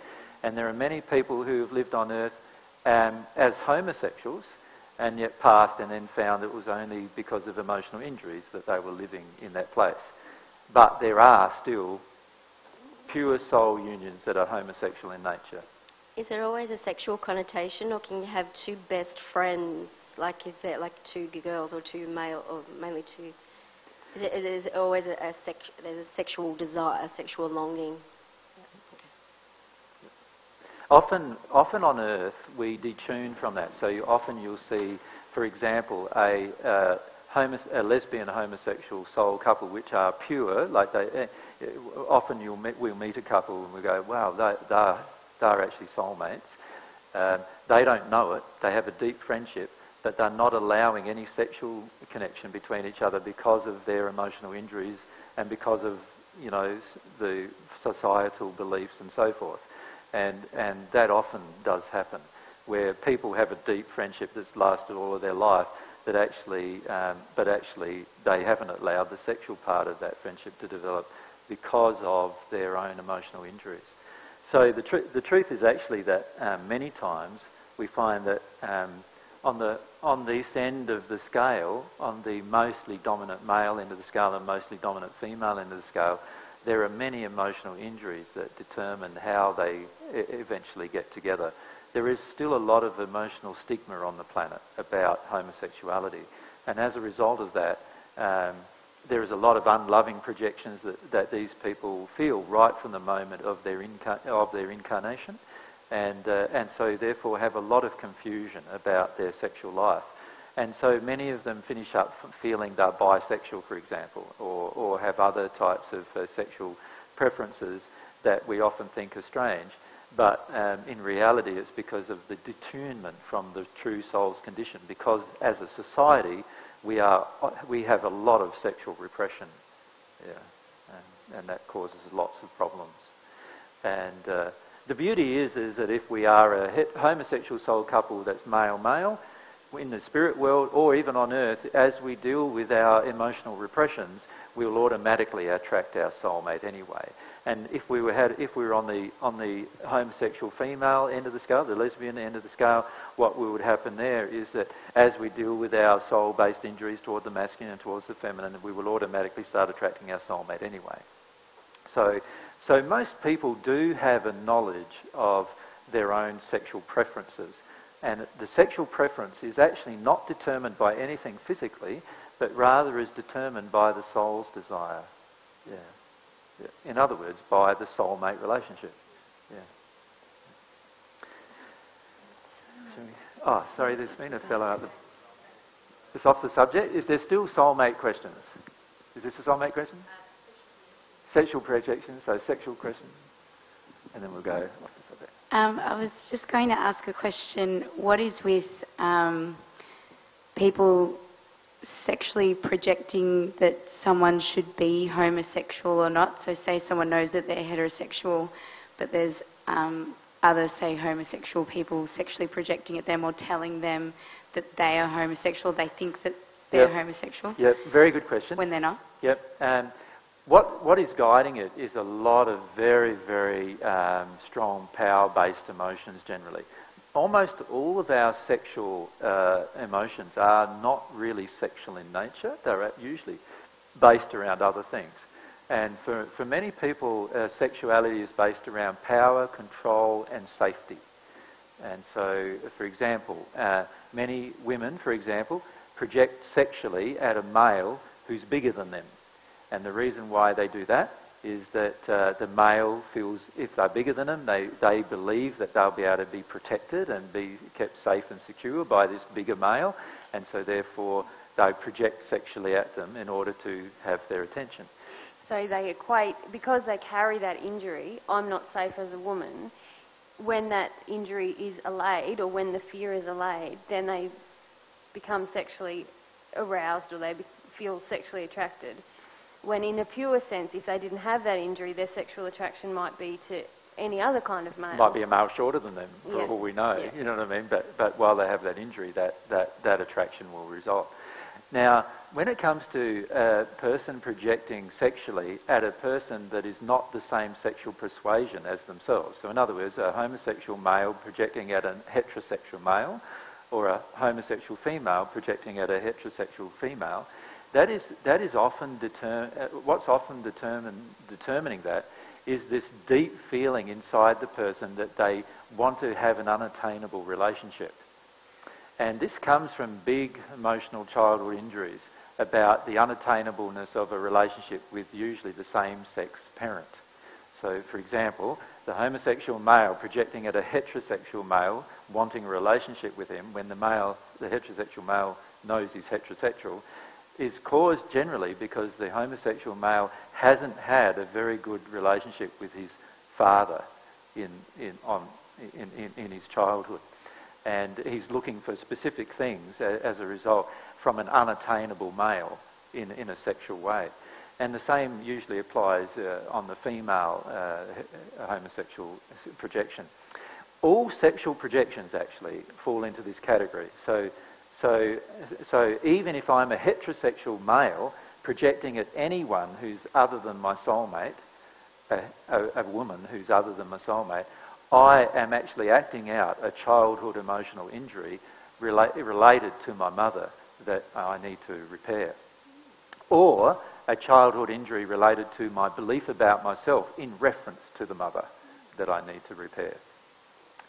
And there are many people who have lived on earth um, as homosexuals and yet passed and then found it was only because of emotional injuries that they were living in that place. But there are still pure soul unions that are homosexual in nature. Is there always a sexual connotation, or can you have two best friends? Like, is there like two girls or two male, or mainly two? Is it, is it always a, a sex, there's a sexual desire, a sexual longing? Often, often on Earth, we detune from that. So you, often you'll see, for example, a, uh, homo- a lesbian homosexual soul couple which are pure, like they, eh, often you'll meet, we'll meet a couple and we go, wow, they, they're, they're actually soulmates. Um, they don't know it. They have a deep friendship, but they're not allowing any sexual connection between each other because of their emotional injuries and because of, you know, the societal beliefs and so forth. And, and that often does happen, where people have a deep friendship that's lasted all of their life, that actually, um, but actually they haven't allowed the sexual part of that friendship to develop because of their own emotional injuries. So the, tr- the truth is actually that um, many times we find that um, on the on this end of the scale, on the mostly dominant male end of the scale and mostly dominant female end of the scale, there are many emotional injuries that determine how they eventually get together. There is still a lot of emotional stigma on the planet about homosexuality, and as a result of that, um, there is a lot of unloving projections that, that these people feel right from the moment of their, inca- of their incarnation and, uh, and so therefore have a lot of confusion about their sexual life. And so many of them finish up feeling they're bisexual, for example, or, or have other types of uh, sexual preferences that we often think are strange. But um, in reality, it's because of the detunement from the true soul's condition. Because as a society, we, are, we have a lot of sexual repression. Yeah, and, and that causes lots of problems. And uh, the beauty is, is that if we are a homosexual soul couple that's male-male, in the spirit world or even on earth, as we deal with our emotional repressions, we'll automatically attract our soulmate anyway. And if we were had, if we were on the on the homosexual female end of the scale, the lesbian end of the scale, what would happen there is that as we deal with our soul-based injuries toward the masculine and towards the feminine, we will automatically start attracting our soulmate anyway. So so most people do have a knowledge of their own sexual preferences. And the sexual preference is actually not determined by anything physically, but rather is determined by the soul's desire. Yeah. yeah. In other words, by the soulmate relationship. Yeah. Oh, sorry, there's been a fellow out there. It's off the subject. Is there still soulmate questions? Is this a soulmate question? Uh, sexual projection, so sexual question. And then we'll go off the. Um, I was just going to ask a question. What is with um, people sexually projecting that someone should be homosexual or not? So, say someone knows that they're heterosexual, but there's um, other, say, homosexual people sexually projecting at them or telling them that they are homosexual. They think that they're Yep. homosexual Yep, very good question. when they're not. Yep. What, what is guiding it is a lot of very, very um, strong power-based emotions generally. Almost all of our sexual uh, emotions are not really sexual in nature. They're usually based around other things. And for, for many people, uh, sexuality is based around power, control, and safety. And so, for example, uh, many women, for example, project sexually at a male who's bigger than them. And the reason why they do that is that uh, the male feels, if they're bigger than them, they, they believe that they'll be able to be protected and be kept safe and secure by this bigger male. And so therefore, they project sexually at them in order to have their attention. So they equate, because they carry that injury, I'm not safe as a woman, when that injury is allayed or when the fear is allayed, then they become sexually aroused or they be- feel sexually attracted. When in a pure sense, if they didn't have that injury, their sexual attraction might be to any other kind of male. Might be a male shorter than them, for Yeah. all we know. Yeah. You know what I mean? But, but while they have that injury, that, that, that attraction will result. Now, when it comes to a person projecting sexually at a person that is not the same sexual persuasion as themselves, so in other words, a homosexual male projecting at a heterosexual male, or a homosexual female projecting at a heterosexual female, that is, that is often deter- uh, what's often determine, determining that is this deep feeling inside the person that they want to have an unattainable relationship. And this comes from big emotional childhood injuries about the unattainableness of a relationship with usually the same sex parent. So, for example, the homosexual male projecting at a heterosexual male wanting a relationship with him when the male, the heterosexual male knows he's heterosexual, is caused generally because the homosexual male hasn't had a very good relationship with his father in, in, on, in, in, in his childhood. And he's looking for specific things as a result from an unattainable male in, in a sexual way. And the same usually applies uh, on the female uh, homosexual projection. All sexual projections actually fall into this category. So So, so even if I'm a heterosexual male projecting at anyone who's other than my soulmate, a, a, a woman who's other than my soulmate, I am actually acting out a childhood emotional injury rela- related to my mother that I need to repair. Or a childhood injury related to my belief about myself in reference to the mother that I need to repair.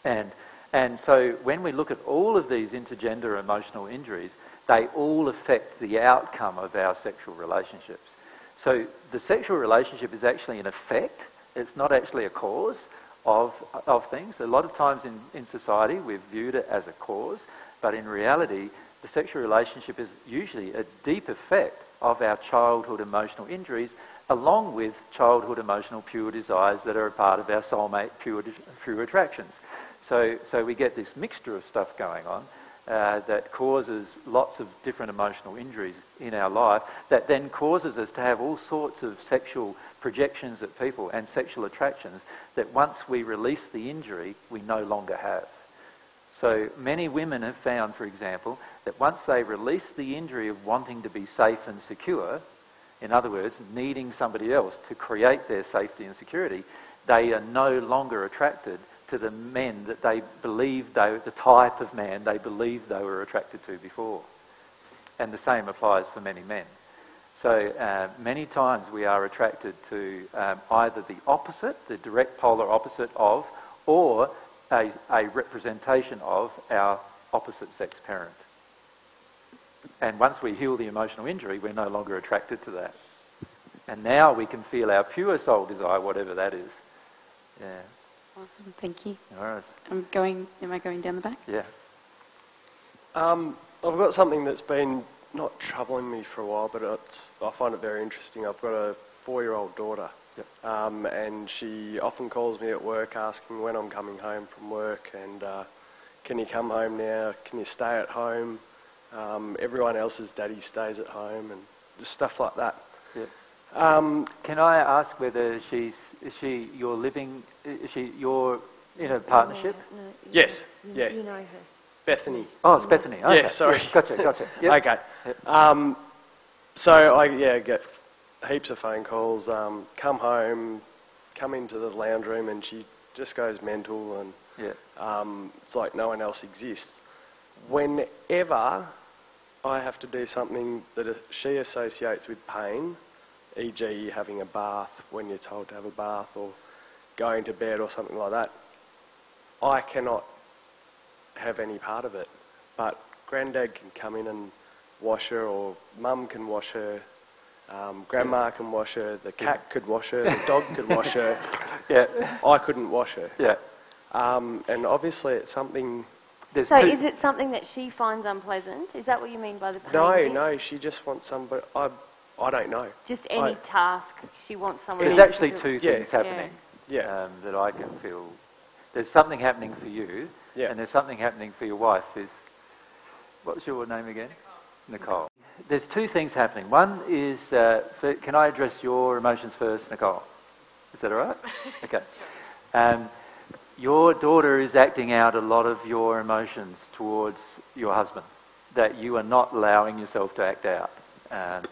And, and so when we look at all of these intergender emotional injuries, they all affect the outcome of our sexual relationships. So the sexual relationship is actually an effect, it's not actually a cause of, of things. A lot of times in, in society we've viewed it as a cause, but in reality the sexual relationship is usually a deep effect of our childhood emotional injuries along with childhood emotional pure desires that are a part of our soulmate pure, pure attractions. So, so we get this mixture of stuff going on uh, that causes lots of different emotional injuries in our life that then causes us to have all sorts of sexual projections at people and sexual attractions that once we release the injury, we no longer have. So many women have found, for example, that once they release the injury of wanting to be safe and secure, in other words, needing somebody else to create their safety and security, they are no longer attracted to the men that they believed they were the type of man they believed they were attracted to before. And the same applies for many men. So uh, many times we are attracted to um, either the opposite, the direct polar opposite of, or a, a representation of our opposite sex parent. And once we heal the emotional injury, we're no longer attracted to that. And now we can feel our pure soul desire, whatever that is. Yeah. Awesome, thank you. All right. I'm going, am I going down the back? Yeah. Um, I've got something that's been not troubling me for a while, but it's, I find it very interesting. I've got a four-year-old daughter, Yep. um, and she often calls me at work asking when I'm coming home from work, and uh, can you come home now? Can you stay at home? Um, everyone else's daddy stays at home, and just stuff like that. Yep. Um, Can I ask whether she's is she you're living is she you're in a partnership? No, no, you- Yes, You, yeah. You know her. Bethany. Oh, it's Bethany. Okay. Yeah, sorry. Gotcha, gotcha. Yep. Okay. Um, so I yeah get heaps of phone calls. Um, come home, come into the lounge room, and she just goes mental, and Yeah. um, it's like no one else exists. Whenever I have to do something that uh, she associates with pain, e.g., having a bath when you're told to have a bath, or going to bed, or something like that, I cannot have any part of it. But granddad can come in and wash her, or mum can wash her, um, grandma can wash her, the cat could wash her, the dog could wash her. Yeah. I couldn't wash her. Yeah. Um, and obviously, it's something. There's So is it something that she finds unpleasant? Is that what you mean by the pain? No, bit? no, she just wants somebody. I, I don't know. Just any I- task she wants someone There's actually to do. two Yeah. things happening Yeah. um, that I can feel. There's something happening for you, Yeah. and there's something happening for your wife. Is what's your name again? Nicole. There's two things happening. One is, uh, for, can I address your emotions first, Nicole? Is that all right? Okay. Um, your daughter is acting out a lot of your emotions towards your husband that you are not allowing yourself to act out. Um,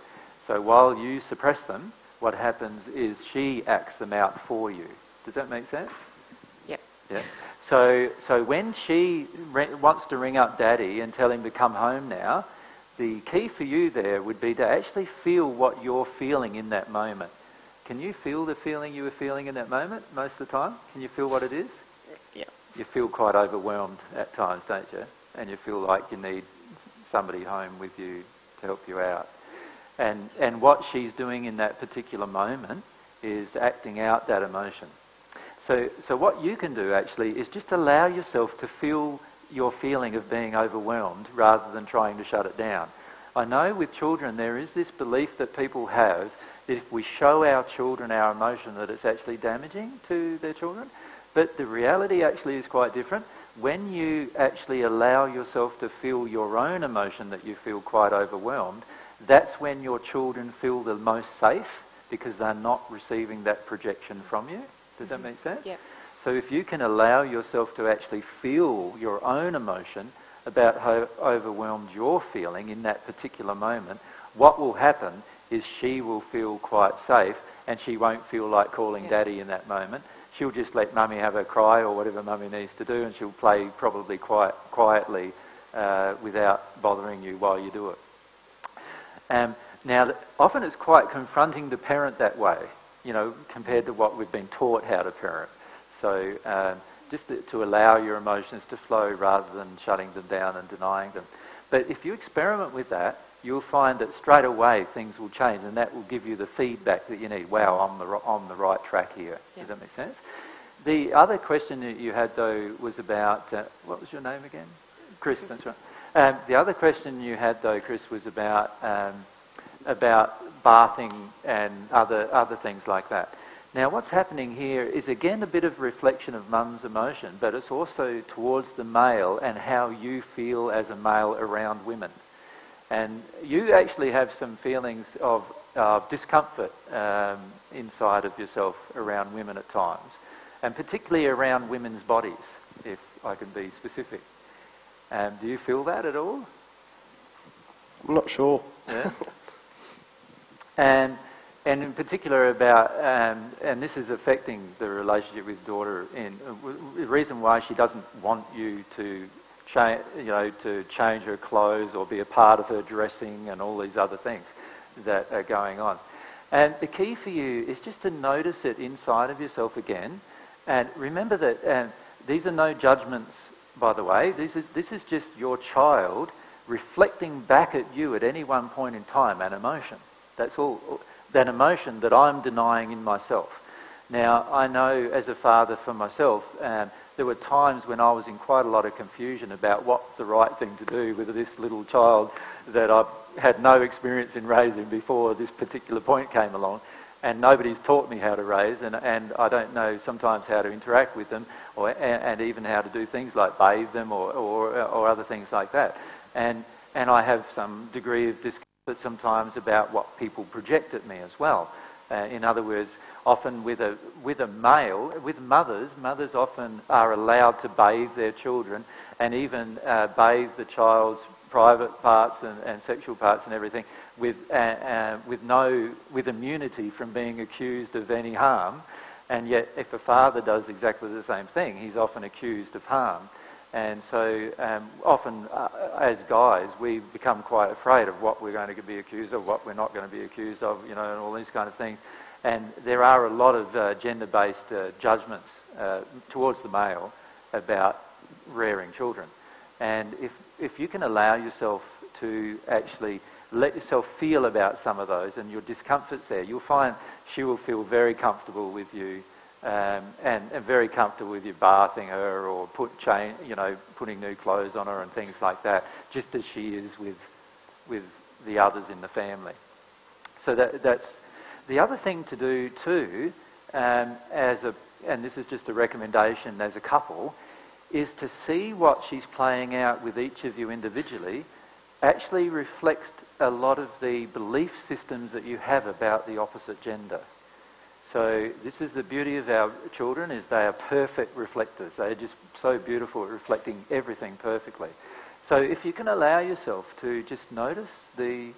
so while you suppress them, what happens is she acts them out for you. Does that make sense? Yep. Yeah. So, so when she re- wants to ring up daddy and tell him to come home now, the key for you there would be to actually feel what you're feeling in that moment. Can you feel the feeling you were feeling in that moment most of the time? Can you feel what it is? Yeah. You feel quite overwhelmed at times, don't you? And you feel like you need somebody home with you to help you out. And, and what she's doing in that particular moment is acting out that emotion. So, so what you can do actually is just allow yourself to feel your feeling of being overwhelmed rather than trying to shut it down. I know with children there is this belief that people have that if we show our children our emotion that it's actually damaging to their children. But the reality actually is quite different. When you actually allow yourself to feel your own emotion that you feel quite overwhelmed, that's when your children feel the most safe because they're not receiving that projection from you. Does that make sense? Yep. So if you can allow yourself to actually feel your own emotion about how overwhelmed you're feeling in that particular moment, what will happen is she will feel quite safe and she won't feel like calling Yeah. daddy in that moment. She'll just let mummy have her cry or whatever mummy needs to do and she'll play probably quite quietly uh, without bothering you while you do it. Um, now, often it's quite confronting to parent that way, you know, compared to what we've been taught how to parent. So um, just to, to allow your emotions to flow rather than shutting them down and denying them. But if you experiment with that, you'll find that straight away things will change and that will give you the feedback that you need. Wow, I'm the, on the right track here. Yeah. Does that make sense? The other question that you had, though, was about, uh, what was your name again? Chris, that's right. Um, the other question you had, though, Chris, was about um, about bathing and other other things like that. Now, what's happening here is again a bit of reflection of mum's emotion, but it's also towards the male and how you feel as a male around women. And you actually have some feelings of discomfort um, inside of yourself around women at times, and particularly around women's bodies, if I can be specific. Um, do you feel that at all? I'm not sure. Yeah. and and in particular about um, and this is affecting the relationship with daughter. In uh, the reason why she doesn't want you to change, you know, to change her clothes or be a part of her dressing and all these other things that are going on. And the key for you is just to notice it inside of yourself again, and remember that um, these are no judgments, by the way. This is this is just your child reflecting back at you at any one point in time an emotion. That's all. That emotion that I'm denying in myself. Now, I know as a father for myself, um, there were times when I was in quite a lot of confusion about what's the right thing to do with this little child that I had no experience in raising before this particular point came along. And nobody's taught me how to raise, and, and I don't know sometimes how to interact with them, or, and, and even how to do things like bathe them or, or, or other things like that. And, and I have some degree of discomfort sometimes about what people project at me as well. Uh, in other words, often with a, with a male, with mothers, mothers often are allowed to bathe their children and even uh, bathe the child's private parts and, and sexual parts and everything with, uh, uh, with, no, with immunity from being accused of any harm. And yet, if a father does exactly the same thing, he's often accused of harm. And so um, often, uh, as guys, we become quite afraid of what we're going to be accused of, what we're not going to be accused of, you know, and all these kind of things. And there are a lot of uh, gender-based uh, judgments uh, towards the male about rearing children. And if, if you can allow yourself to actually let yourself feel about some of those and your discomfort's there, you'll find she will feel very comfortable with you um, and, and very comfortable with you bathing her or put chain, you know, putting new clothes on her and things like that, just as she is with, with the others in the family. So that, that's the other thing to do too, um, as a, and this is just a recommendation as a couple, is to see what she's playing out with each of you individually actually reflects a lot of the belief systems that you have about the opposite gender. So this is the beauty of our children is they are perfect reflectors. They are just so beautiful at reflecting everything perfectly. So if you can allow yourself to just notice the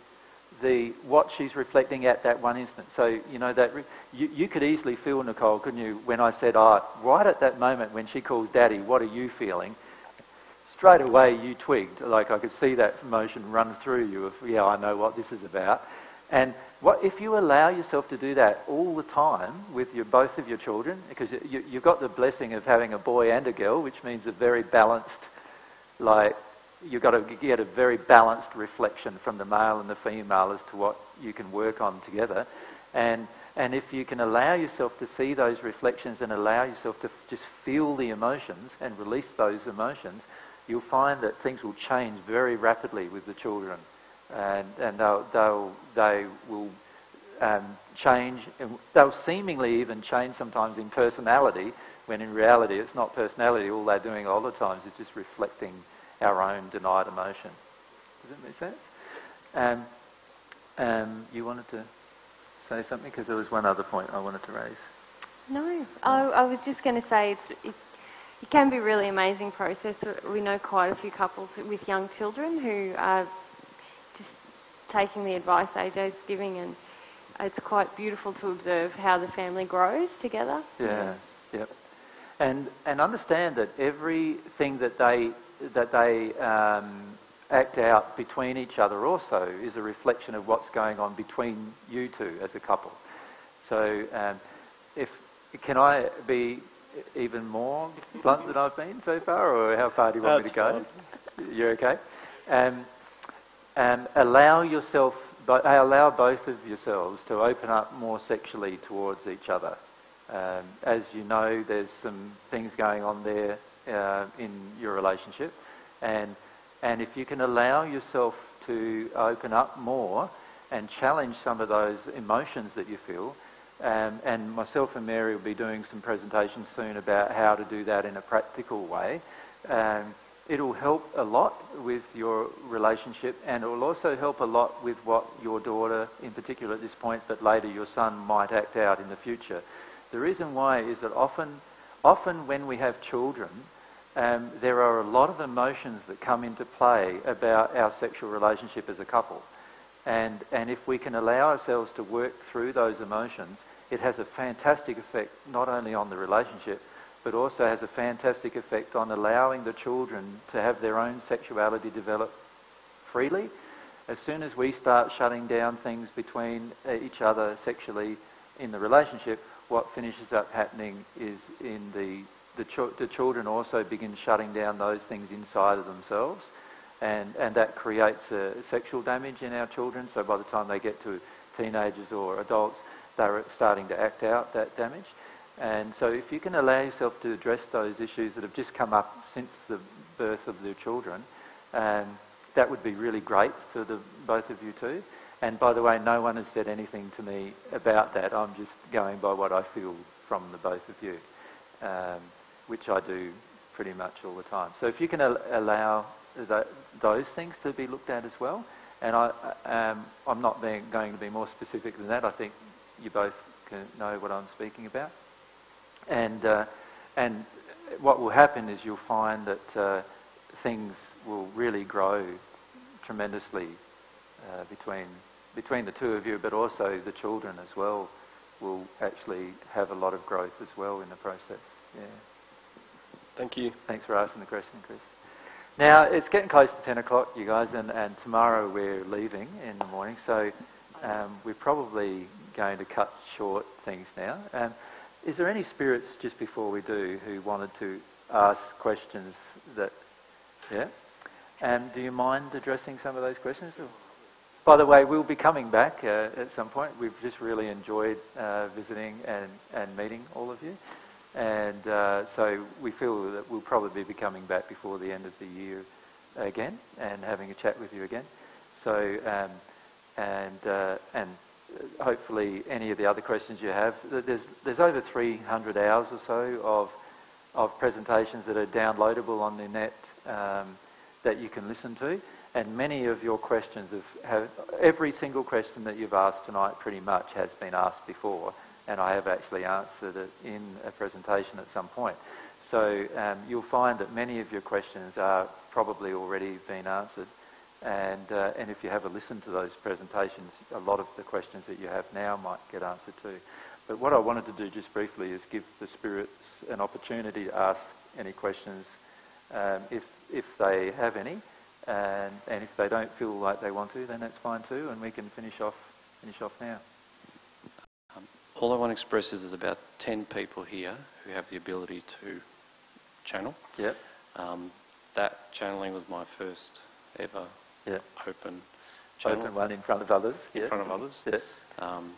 the what she's reflecting at that one instant. So you know that re- you, you could easily feel Nicole, couldn't you, when I said, "Ah, right at that moment when she calls Daddy, what are you feeling?" Straight away you twigged, like I could see that emotion run through you of, "Yeah, I know what this is about." And what, if you allow yourself to do that all the time with your, both of your children, because you, you've got the blessing of having a boy and a girl, which means a very balanced, like, you've got to get a very balanced reflection from the male and the female as to what you can work on together. And, and if you can allow yourself to see those reflections and allow yourself to just feel the emotions and release those emotions, you'll find that things will change very rapidly with the children and, and they'll, they'll, they will um, change. They'll seemingly even change sometimes in personality, when in reality it's not personality. All they're doing all the times is just reflecting our own denied emotion. Does that make sense? Um, um, you wanted to say something because there was one other point I wanted to raise. No, I, I was just going to say it's, it's it can be a really amazing process. We know quite a few couples with young children who are just taking the advice AJ's giving, and it's quite beautiful to observe how the family grows together. Yeah, yep. And and understand that everything that they that they um, act out between each other also is a reflection of what's going on between you two as a couple. So, um, if can I be even more blunt than I've been so far, or how far do you want That's me to go? You're okay. Um, um, allow yourself, allow both of yourselves to open up more sexually towards each other. Um, as you know, there's some things going on there uh, in your relationship, and and if you can allow yourself to open up more and challenge some of those emotions that you feel, um, and myself and Mary will be doing some presentations soon about how to do that in a practical way. Um, it'll help a lot with your relationship, and it will also help a lot with what your daughter, in particular at this point, but later your son might act out in the future. The reason why is that often, often when we have children, um, there are a lot of emotions that come into play about our sexual relationship as a couple. And, and if we can allow ourselves to work through those emotions, it has a fantastic effect not only on the relationship, but also has a fantastic effect on allowing the children to have their own sexuality develop freely. As soon as we start shutting down things between uh, each other sexually in the relationship, what finishes up happening is in the the, the children also begin shutting down those things inside of themselves, and and that creates a sexual damage in our children. So by the time they get to teenagers or adults, they're starting to act out that damage. And so if you can allow yourself to address those issues that have just come up since the birth of their children, um, that would be really great for the both of you too. And by the way, no one has said anything to me about that. I'm just going by what I feel from the both of you, um, which I do pretty much all the time. So if you can al- allow tho- those things to be looked at as well, and I, um, I'm not being, going to be more specific than that. I think you both can know what I'm speaking about. And, uh, and what will happen is you'll find that uh, things will really grow tremendously uh, between, between the two of you, but also the children as well will actually have a lot of growth as well in the process. Yeah. Thank you. Thanks for asking the question, Chris. Now, it's getting close to 10 o'clock, you guys, and, and tomorrow we're leaving in the morning, so um, we're probably going to cut short things now. Um, is there any spirits, just before we do, who wanted to ask questions that, yeah? Um, do you mind addressing some of those questions? By the way, we'll be coming back uh, at some point. We've just really enjoyed uh, visiting and, and meeting all of you. And uh, so we feel that we'll probably be coming back before the end of the year again and having a chat with you again. So, um, and, uh, and hopefully any of the other questions you have, there's, there's over 300 hours or so of, of presentations that are downloadable on the net um, that you can listen to. And many of your questions have, have, every single question that you've asked tonight pretty much has been asked before and I have actually answered it in a presentation at some point. So um, you'll find that many of your questions are probably already been answered. And, uh, and if you have a listen to those presentations, a lot of the questions that you have now might get answered too. But what I wanted to do just briefly is give the spirits an opportunity to ask any questions um, if, if they have any. And, and if they don't feel like they want to, then that's fine too, and we can finish off, finish off now. All I want to express is there's about 10 people here who have the ability to channel. Yep. Um, that channeling was my first ever Yeah. open channel Open one in front of others. in yeah. front of others Yeah.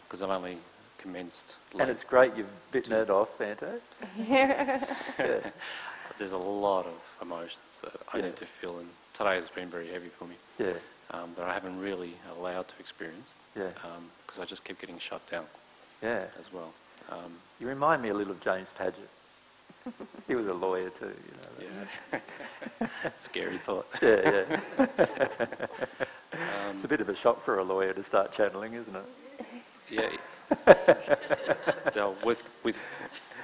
because I've only commenced And it's great you've bitten it off, Anto. Yeah. There's a lot of emotions that I Yeah. need to feel and today has been very heavy for me Yeah. um, that I haven't really allowed to experience Yeah. because I just keep getting shut down Yeah. as well. Um, You remind me a little of James Padgett. he was a lawyer too, you know. yeah. Scary thought. Yeah, yeah. Um, it's a bit of a shock for a lawyer to start channeling, isn't it? Yeah. so with with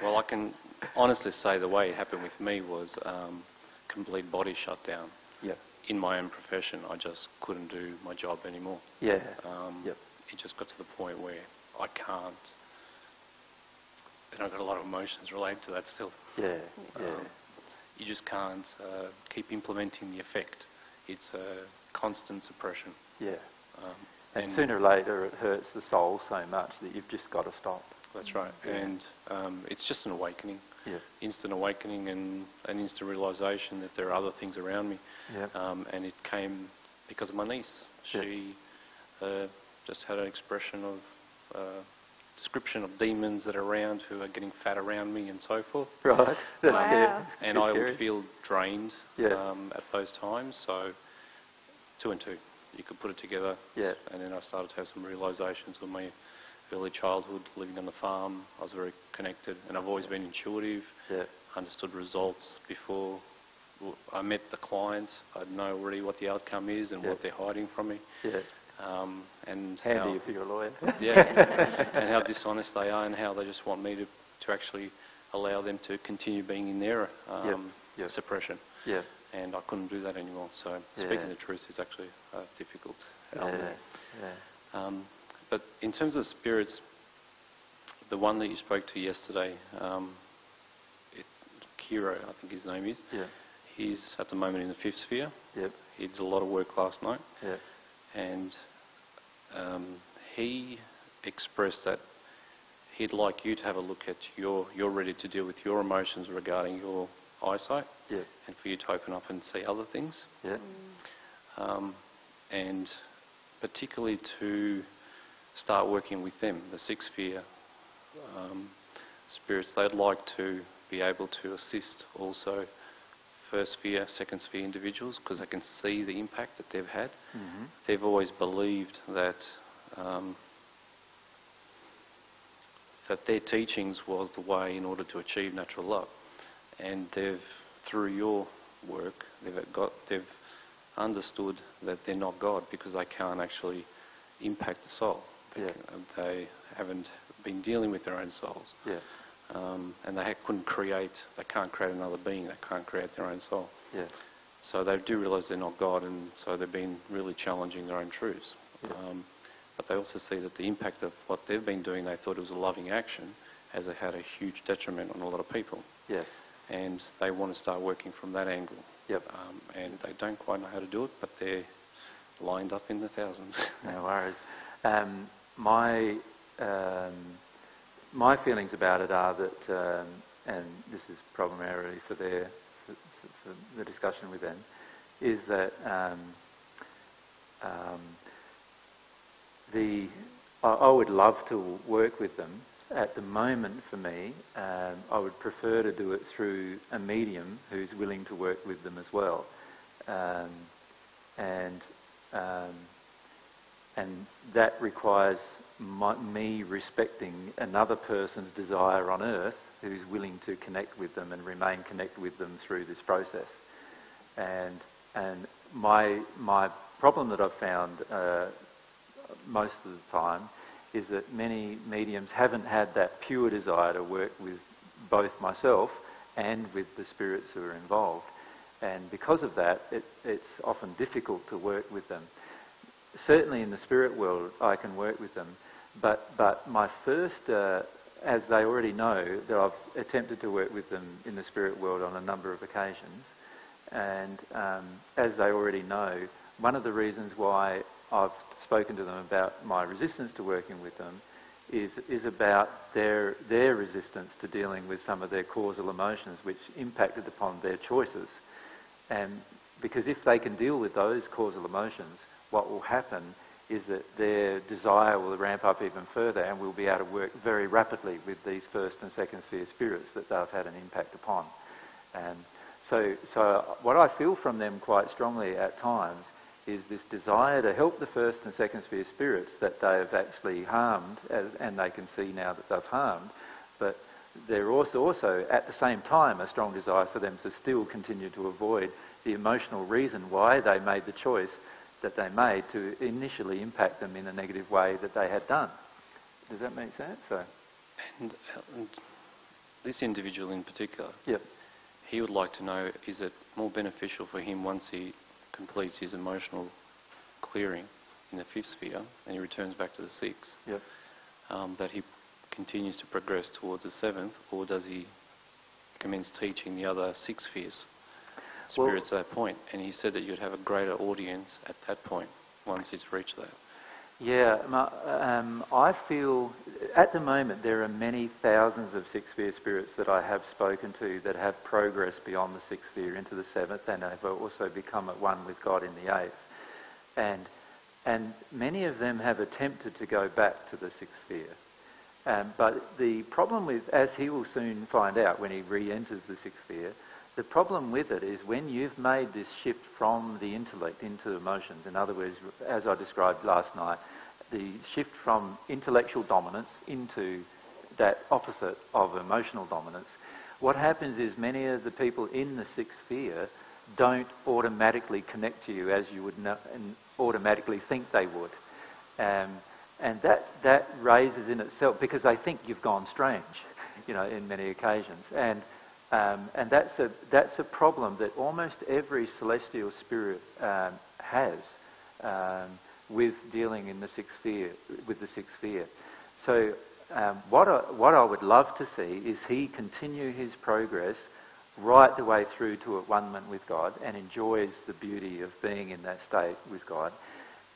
well, I can honestly say the way it happened with me was um, complete body shutdown. Yep. In my own profession, I just couldn't do my job anymore. Yeah. Um, Yep. It just got to the point where I can't. And I've got a lot of emotions related to that still. Yeah. Yeah. Um, you just can't uh, keep implementing the effect. It's a constant suppression. yeah. Um, And sooner or later, it hurts the soul so much that you've just got to stop. That's right. Yeah. And um, it's just an awakening, Yeah. instant awakening and an instant realization that there are other things around me. Yep. Um, and it came because of my niece. Yeah. She uh, just had an expression of, uh, description of demons that are around who are getting fat around me and so forth. Right. That's Wow. scary. And I scary. would feel drained Yeah. um, at those times. So two and two, you could put it together. Yeah. And then I started to have some realizations of my early childhood, living on the farm. I was very connected, and I've always been intuitive. Yeah. Understood results before I met the clients. I know already what the outcome is and Yeah. what they're hiding from me. Yeah. Um, and Handy how, if you're a lawyer. yeah, and how dishonest they are, and how they just want me to, to actually allow them to continue being in their um, Yep. Yep. suppression. yeah. And I couldn't do that anymore. So Yeah. speaking the truth is actually difficult Yeah. element. Yeah. Um, but in terms of spirits, the one that you spoke to yesterday, um, it, Kiro, I think his name is, Yeah. he's at the moment in the fifth sphere. Yep. He did a lot of work last night, Yeah. And um, he expressed that he'd like you to have a look at your, you're ready to deal with your emotions regarding your eyesight, Yeah. and for you to open up and see other things Yeah. um, and particularly to start working with them, the six sphere um, spirits. They'd like to be able to assist also first sphere, second sphere individuals because they can see the impact that they've had. Mhm. They've always believed that um, that their teachings was the way in order to achieve natural love, and they've through your work they've got they've understood that they're not God because they can't actually impact the soul. They, Yeah. they haven't been dealing with their own souls, Yeah. Um, and they ha- couldn't create. They can't create another being. They can't create their own soul. Yeah. So they do realise they're not God, and so they've been really challenging their own truths. Yeah. Um, but they also see that the impact of what they've been doing, they thought it was a loving action, has had a huge detriment on a lot of people. Yes. And they want to start working from that angle. Yep. Um, and they don't quite know how to do it, but they're lined up in the thousands. No worries. Um, my um, my feelings about it are that, um, and this is primarily for their for, for the discussion with them, is that um, um, the I, I would love to work with them. At the moment, for me, um, I would prefer to do it through a medium who's willing to work with them as well, um, and and that requires me respecting another person's desire on earth who's willing to connect with them and remain connected with them through this process. And and my my problem that I've found uh, most of the time is that many mediums haven't had that pure desire to work with both myself and with the spirits who are involved. And because of that, it, it's often difficult to work with them certainly in the spirit world, I can work with them. But but my first, uh, as they already know, that I've attempted to work with them in the spirit world on a number of occasions, and um, as they already know, one of the reasons why I've spoken to them about my resistance to working with them is is about their their resistance to dealing with some of their causal emotions, which impacted upon their choices, and because if they can deal with those causal emotions, what will happen is that their desire will ramp up even further and we'll be able to work very rapidly with these first and second sphere spirits that they've had an impact upon. And so, so what I feel from them quite strongly at times is this desire to help the first and second sphere spirits that they have actually harmed, and they can see now that they've harmed, but there also also at the same time a strong desire for them to still continue to avoid the emotional reason why they made the choice that they made to initially impact them in a negative way that they had done. Does that make sense? So, And, and this individual in particular, Yep. he would like to know is it more beneficial for him once he completes his emotional clearing in the fifth sphere and he returns back to the sixth, Yep. um, that he continues to progress towards the seventh, or does he commence teaching the other six spheres, Well- spirits at that point? And he said that you'd have a greater audience at that point once he's reached that. Yeah, um, I feel at the moment there are many thousands of six sphere spirits that I have spoken to that have progressed beyond the sixth sphere into the seventh and have also become at one with God in the eighth. And, and many of them have attempted to go back to the sixth sphere. Um, but the problem with, as he will soon find out when he re-enters the sixth sphere, the problem with it is when you've made this shift from the intellect into emotions, in other words, as I described last night, the shift from intellectual dominance into that opposite of emotional dominance, what happens is many of the people in the sixth sphere don't automatically connect to you as you would know, and automatically think they would. Um, and that, that raises in itself, because they think you've gone strange, you know, in many occasions. And, um, and that's, a, that's a problem that almost every celestial spirit um, has um, with dealing in the sixth sphere, with the sixth sphere. So um, what, I, what I would love to see is he continue his progress right the way through to at one with God and enjoys the beauty of being in that state with God.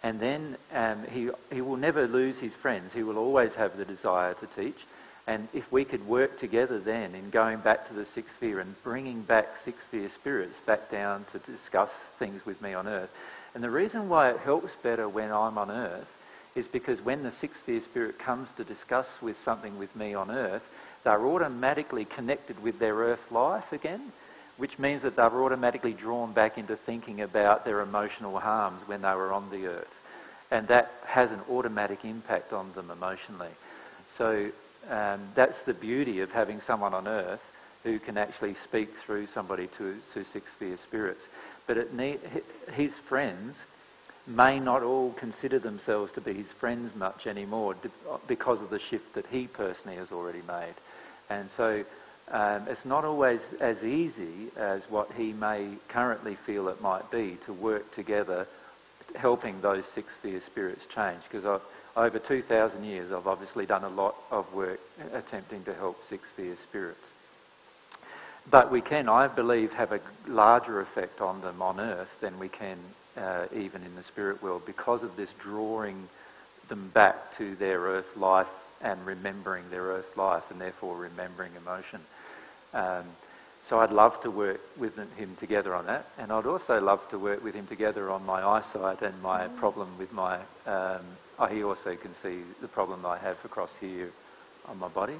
And then um, he, he will never lose his friends. He will always have the desire to teach. And if we could work together then in going back to the sixth sphere and bringing back sixth sphere spirits back down to discuss things with me on earth. And the reason why it helps better when I'm on earth is because when the sixth sphere spirit comes to discuss with something with me on earth, they're automatically connected with their earth life again, which means that they're automatically drawn back into thinking about their emotional harms when they were on the earth. And that has an automatic impact on them emotionally. So um, that's the beauty of having someone on earth who can actually speak through somebody to, to six sphere spirits. But his friends may not all consider themselves to be his friends much anymore because of the shift that he personally has already made. And so um, it's not always as easy as what he may currently feel it might be to work together helping those six sphere spirits change. Because over 2,000 years I've obviously done a lot of work attempting to help six sphere spirits. But we can, I believe, have a larger effect on them on earth than we can uh, even in the spirit world because of this drawing them back to their earth life and remembering their earth life and therefore remembering emotion. Um, so I'd love to work with him together on that, and I'd also love to work with him together on my eyesight and my problem with my. Um, oh, he also can see the problem I have across here on my body,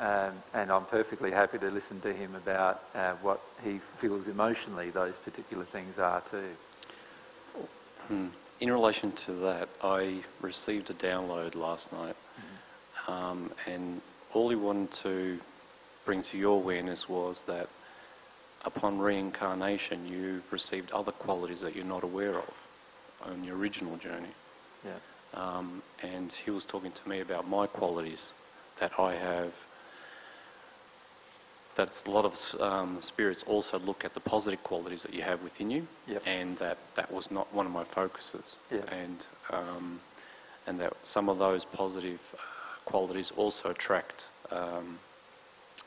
um, and I'm perfectly happy to listen to him about uh, what he feels emotionally those particular things are too. Hmm. In relation to that, I received a download last night, Mm-hmm. um, and all he wanted to bring to your awareness was that upon reincarnation, you've received other qualities that you're not aware of on your original journey. Yeah. Um, and he was talking to me about my qualities that I have. That a lot of um, spirits also look at the positive qualities that you have within you, Yep. and that that was not one of my focuses. Yeah. And um, and that some of those positive uh, qualities also attract um,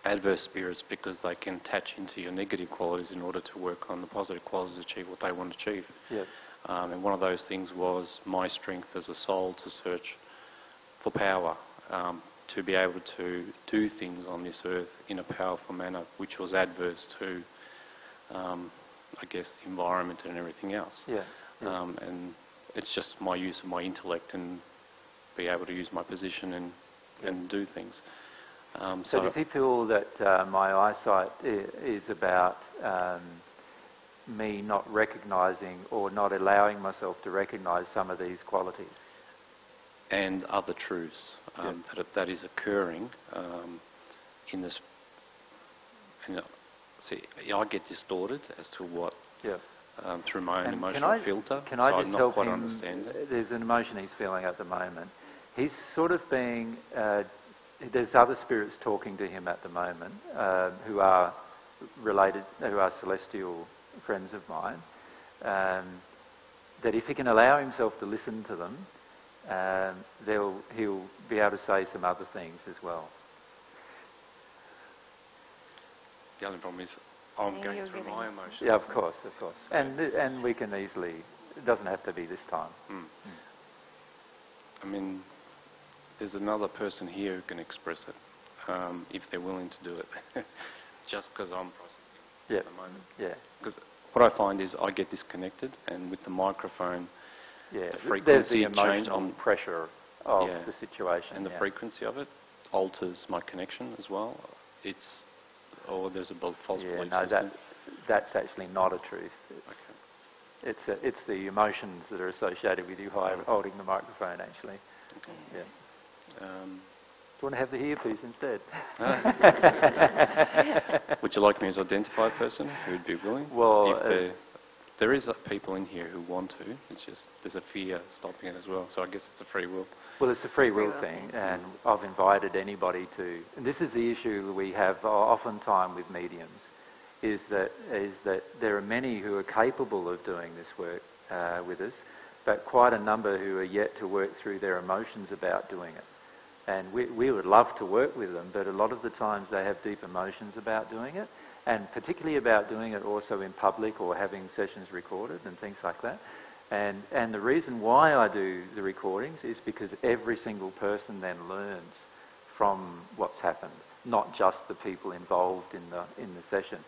adverse spirits because they can attach into your negative qualities in order to work on the positive qualities to achieve what they want to achieve. Yeah. Um, and one of those things was my strength as a soul to search for power, um, to be able to do things on this earth in a powerful manner, which was adverse to, um, I guess, the environment and everything else. Yeah. yeah. Um, and it's just my use of my intellect and be able to use my position and, and do things. Um, So, does he feel that uh, my eyesight is about um, me not recognising or not allowing myself to recognise some of these qualities? and other truths um, that that is occurring um, in this. And uh, see, I get distorted as to what Yeah. um, through my own And emotional can I, filter. Can so I I'm just not help quite him? understand it. There's an emotion he's feeling at the moment. He's sort of being uh, there's other spirits talking to him at the moment um, who are related, who are celestial friends of mine. Um, that if he can allow himself to listen to them, um, they'll, he'll be able to say some other things as well. The only problem is I'm Yeah, going through my emotions. Yeah, of course, of course. And, and we can easily, it doesn't have to be this time. Mm. I mean, there's another person here who can express it um, if they're willing to do it. Just because I'm processing Yeah. at the moment. Yeah, Because what I find is I get disconnected, and with the microphone yeah. The There's frequency the change on- pressure of Yeah. the situation. and the yeah. frequency of it alters my connection as well. It's or there's a false Yeah, belief no, system. that, that's actually not a truth. It's, Okay. it's, a, it's the emotions that are associated with you holding the microphone, actually. Okay. Yeah. Um, you want to have the earpiece instead? would you like me to identify a person who would be willing? Well, if uh, there, there is uh, people in here who want to. It's just there's a fear stopping it as well. So I guess it's a free will. Well, it's a free will thing, and I've invited anybody to. And this is the issue we have oftentimes with mediums, is that is that there are many who are capable of doing this work uh, with us, but quite a number who are yet to work through their emotions about doing it. And we, we would love to work with them, but a lot of the times they have deep emotions about doing it, and particularly about doing it also in public or having sessions recorded and things like that. And, and the reason why I do the recordings is because every single person then learns from what's happened, not just the people involved in the, in the session.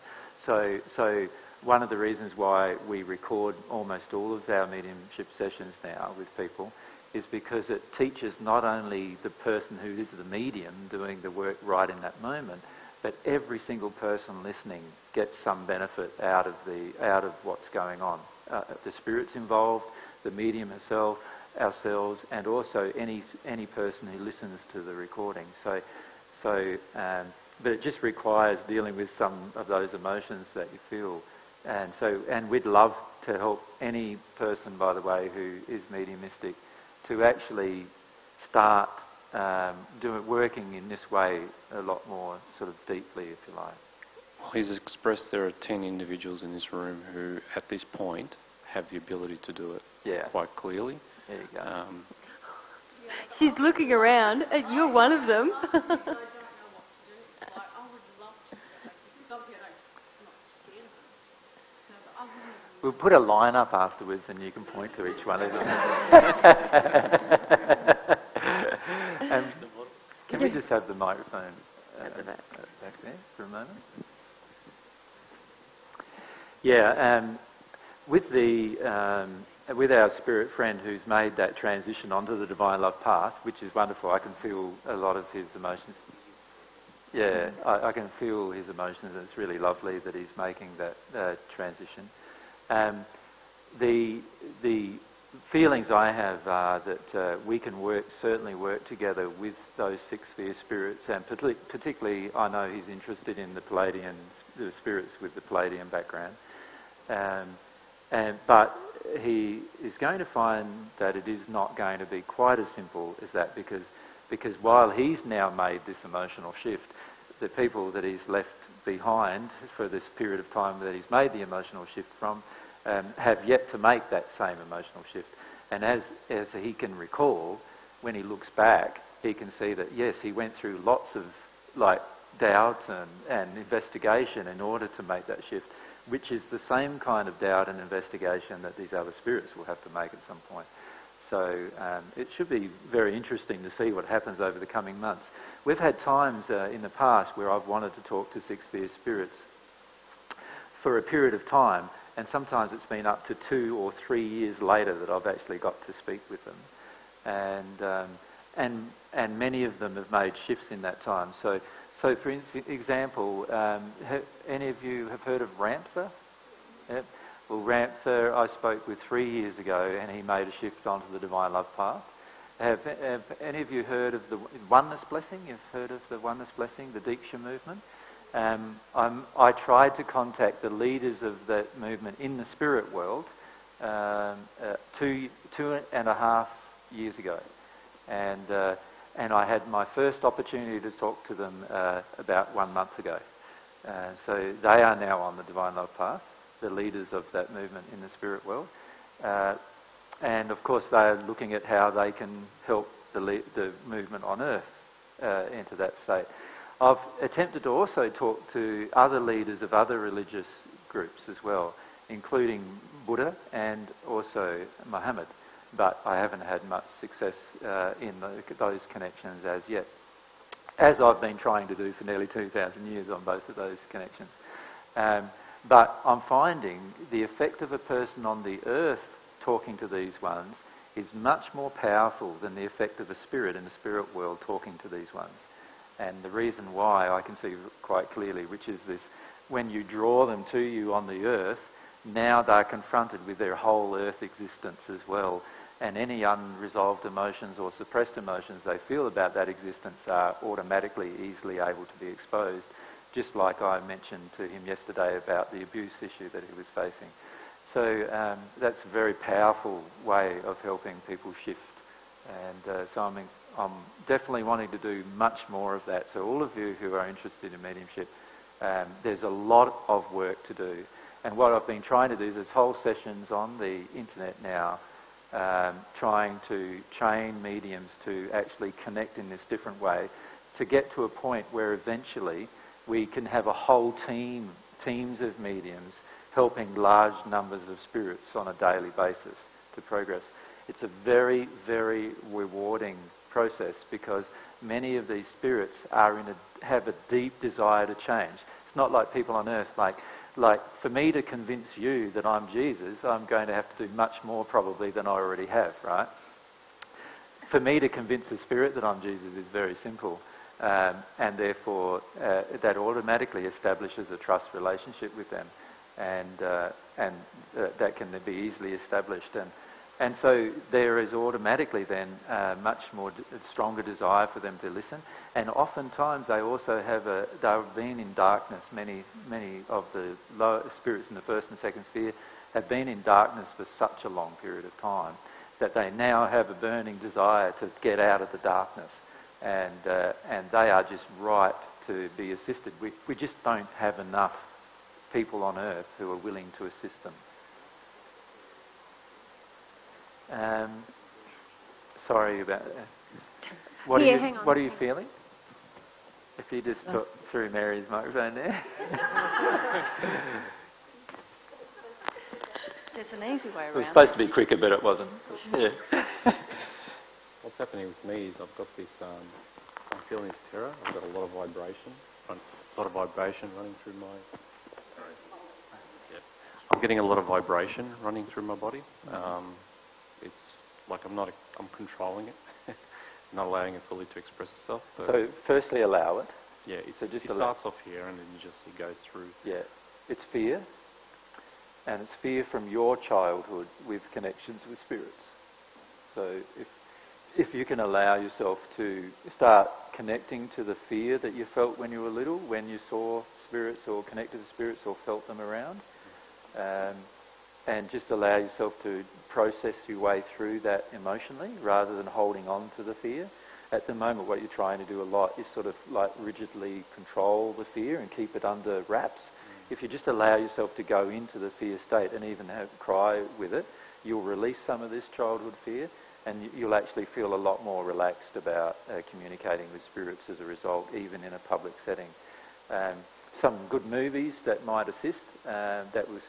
So, so one of the reasons why we record almost all of our mediumship sessions now with people is because it teaches not only the person who is the medium doing the work right in that moment, but every single person listening gets some benefit out of the out of what's going on. Uh, the spirits involved, the medium herself, ourselves, and also any any person who listens to the recording. So, so, um, but it just requires dealing with some of those emotions that you feel, and so, and we'd love to help any person, by the way, who is mediumistic, to actually start um, doing working in this way a lot more sort of deeply, if you like. Well, he's expressed there are 10 individuals in this room who, at this point, have the ability to do it Yeah. quite clearly. There you go. Um, She's looking around, and you're one of them. We'll put a line up afterwards and you can point to each one of them. um, can we just have the microphone uh, At the back. back there for a moment? Yeah, um, with the um, with our spirit friend who's made that transition onto the divine love path, which is wonderful. I can feel a lot of his emotions. Yeah, I, I can feel his emotions, and it's really lovely that he's making that uh, transition. Um, the the feelings I have are that uh, we can work certainly work together with those six sphere spirits, and particularly I know he's interested in the Palladian the spirits with the Palladian background. Um, and, but he is going to find that it is not going to be quite as simple as that because, because while he's now made this emotional shift, the people that he's left behind for this period of time that he's made the emotional shift from um, have yet to make that same emotional shift. And as, as he can recall, when he looks back, he can see that yes, he went through lots of like doubt and, and investigation in order to make that shift which is the same kind of doubt and investigation that these other spirits will have to make at some point. So um, it should be very interesting to see what happens over the coming months. We've had times uh, in the past where I've wanted to talk to six spirits for a period of time, and sometimes it's been up to two or three years later that I've actually got to speak with them. And, um, and, and many of them have made shifts in that time. So so, for example, um, have any of you have heard of Ramtha? Yep. Well, Ramtha, I spoke with three years ago, and he made a shift onto the divine love path. Have, have any of you heard of the oneness blessing? You've heard of the oneness blessing, the Diksha movement? Um, i tried to contact the leaders of that movement in the spirit world um, uh, two, two and a half years ago. And uh, and I had my first opportunity to talk to them uh, about one month ago. Uh, so they are now on the Divine Love Path, the leaders of that movement in the spirit world. And of course, they are looking at how they can help the, le- the movement on earth uh, that state. I've attempted to also talk to other leaders of other religious groups as well, including Buddha and also Muhammad, but I haven't had much success uh, in the, those connections as yet, as I've been trying to do for nearly 2,000 years on both of those connections. Um, but I'm finding the effect of a person on the earth talking to these ones is much more powerful than the effect of a spirit in the spirit world talking to these ones. And the reason why I can see quite clearly, which is this when you draw them to you on the earth, now they're confronted with their whole earth existence as well. And any unresolved emotions or suppressed emotions they feel about that existence are automatically easily able to be exposed, just like I mentioned to him yesterday about the abuse issue that he was facing. So um, that's a very powerful way of helping people shift. And uh, so I'm, in, I'm definitely wanting to do much more of that. So all of you who are interested in mediumship, um, there's a lot of work to do. And what I've been trying to do is there's whole sessions on the internet now um, trying to train mediums to actually connect in this different way to get to a point where eventually we can have a whole team, teams of mediums helping large numbers of spirits on a daily basis to progress. It's a very, very rewarding process because many of these spirits are in a, have a deep desire to change. It's not like people on earth, like, like for me to convince you that I'm Jesus, I'm going to have to do much more probably than I already have, right? For me to convince a spirit that I'm Jesus is very simple. Um, and therefore, uh, that automatically establishes a trust relationship with them and, uh, and uh, that can be easily established. And, and so there is automatically then uh, much more d- stronger desire for them to listen. And oftentimes they also have a, they've been in darkness. Many, many of the lower spirits in the first and second sphere have been in darkness for such a long period of time that they now have a burning desire to get out of the darkness. And, uh, and they are just ripe to be assisted. We, we just don't have enough people on earth who are willing to assist them. Um, sorry about that. What, Here, are, hang you, on, what are you hang feeling? If you just talk through Mary's microphone there. There's an easy way around it was supposed to be quicker, but it wasn't. Yeah. What's happening with me is I've got this, um, I'm feeling this terror. I've got a lot of vibration, a lot of vibration running through my. I'm getting a lot of vibration running through my body. Um, it's like I'm not, I'm controlling it, not allowing it fully to express itself. So firstly allow it. yeah, it's, so just it starts off here and then just it goes through. Yeah. It's fear. And it's fear from your childhood with connections with spirits. So if, if you can allow yourself to start connecting to the fear that you felt when you were little, when you saw spirits or connected to spirits or felt them around, um, and just allow yourself to process your way through that emotionally rather than holding on to the fear. At the moment, what you're trying to do a lot is sort of like rigidly control the fear and keep it under wraps. If you just allow yourself to go into the fear state and even have cry with it, you'll release some of this childhood fear and you- you'll actually feel a lot more relaxed about uh, communicating with spirits as a result, even in a public setting. Um, some good movies that might assist. Uh, that was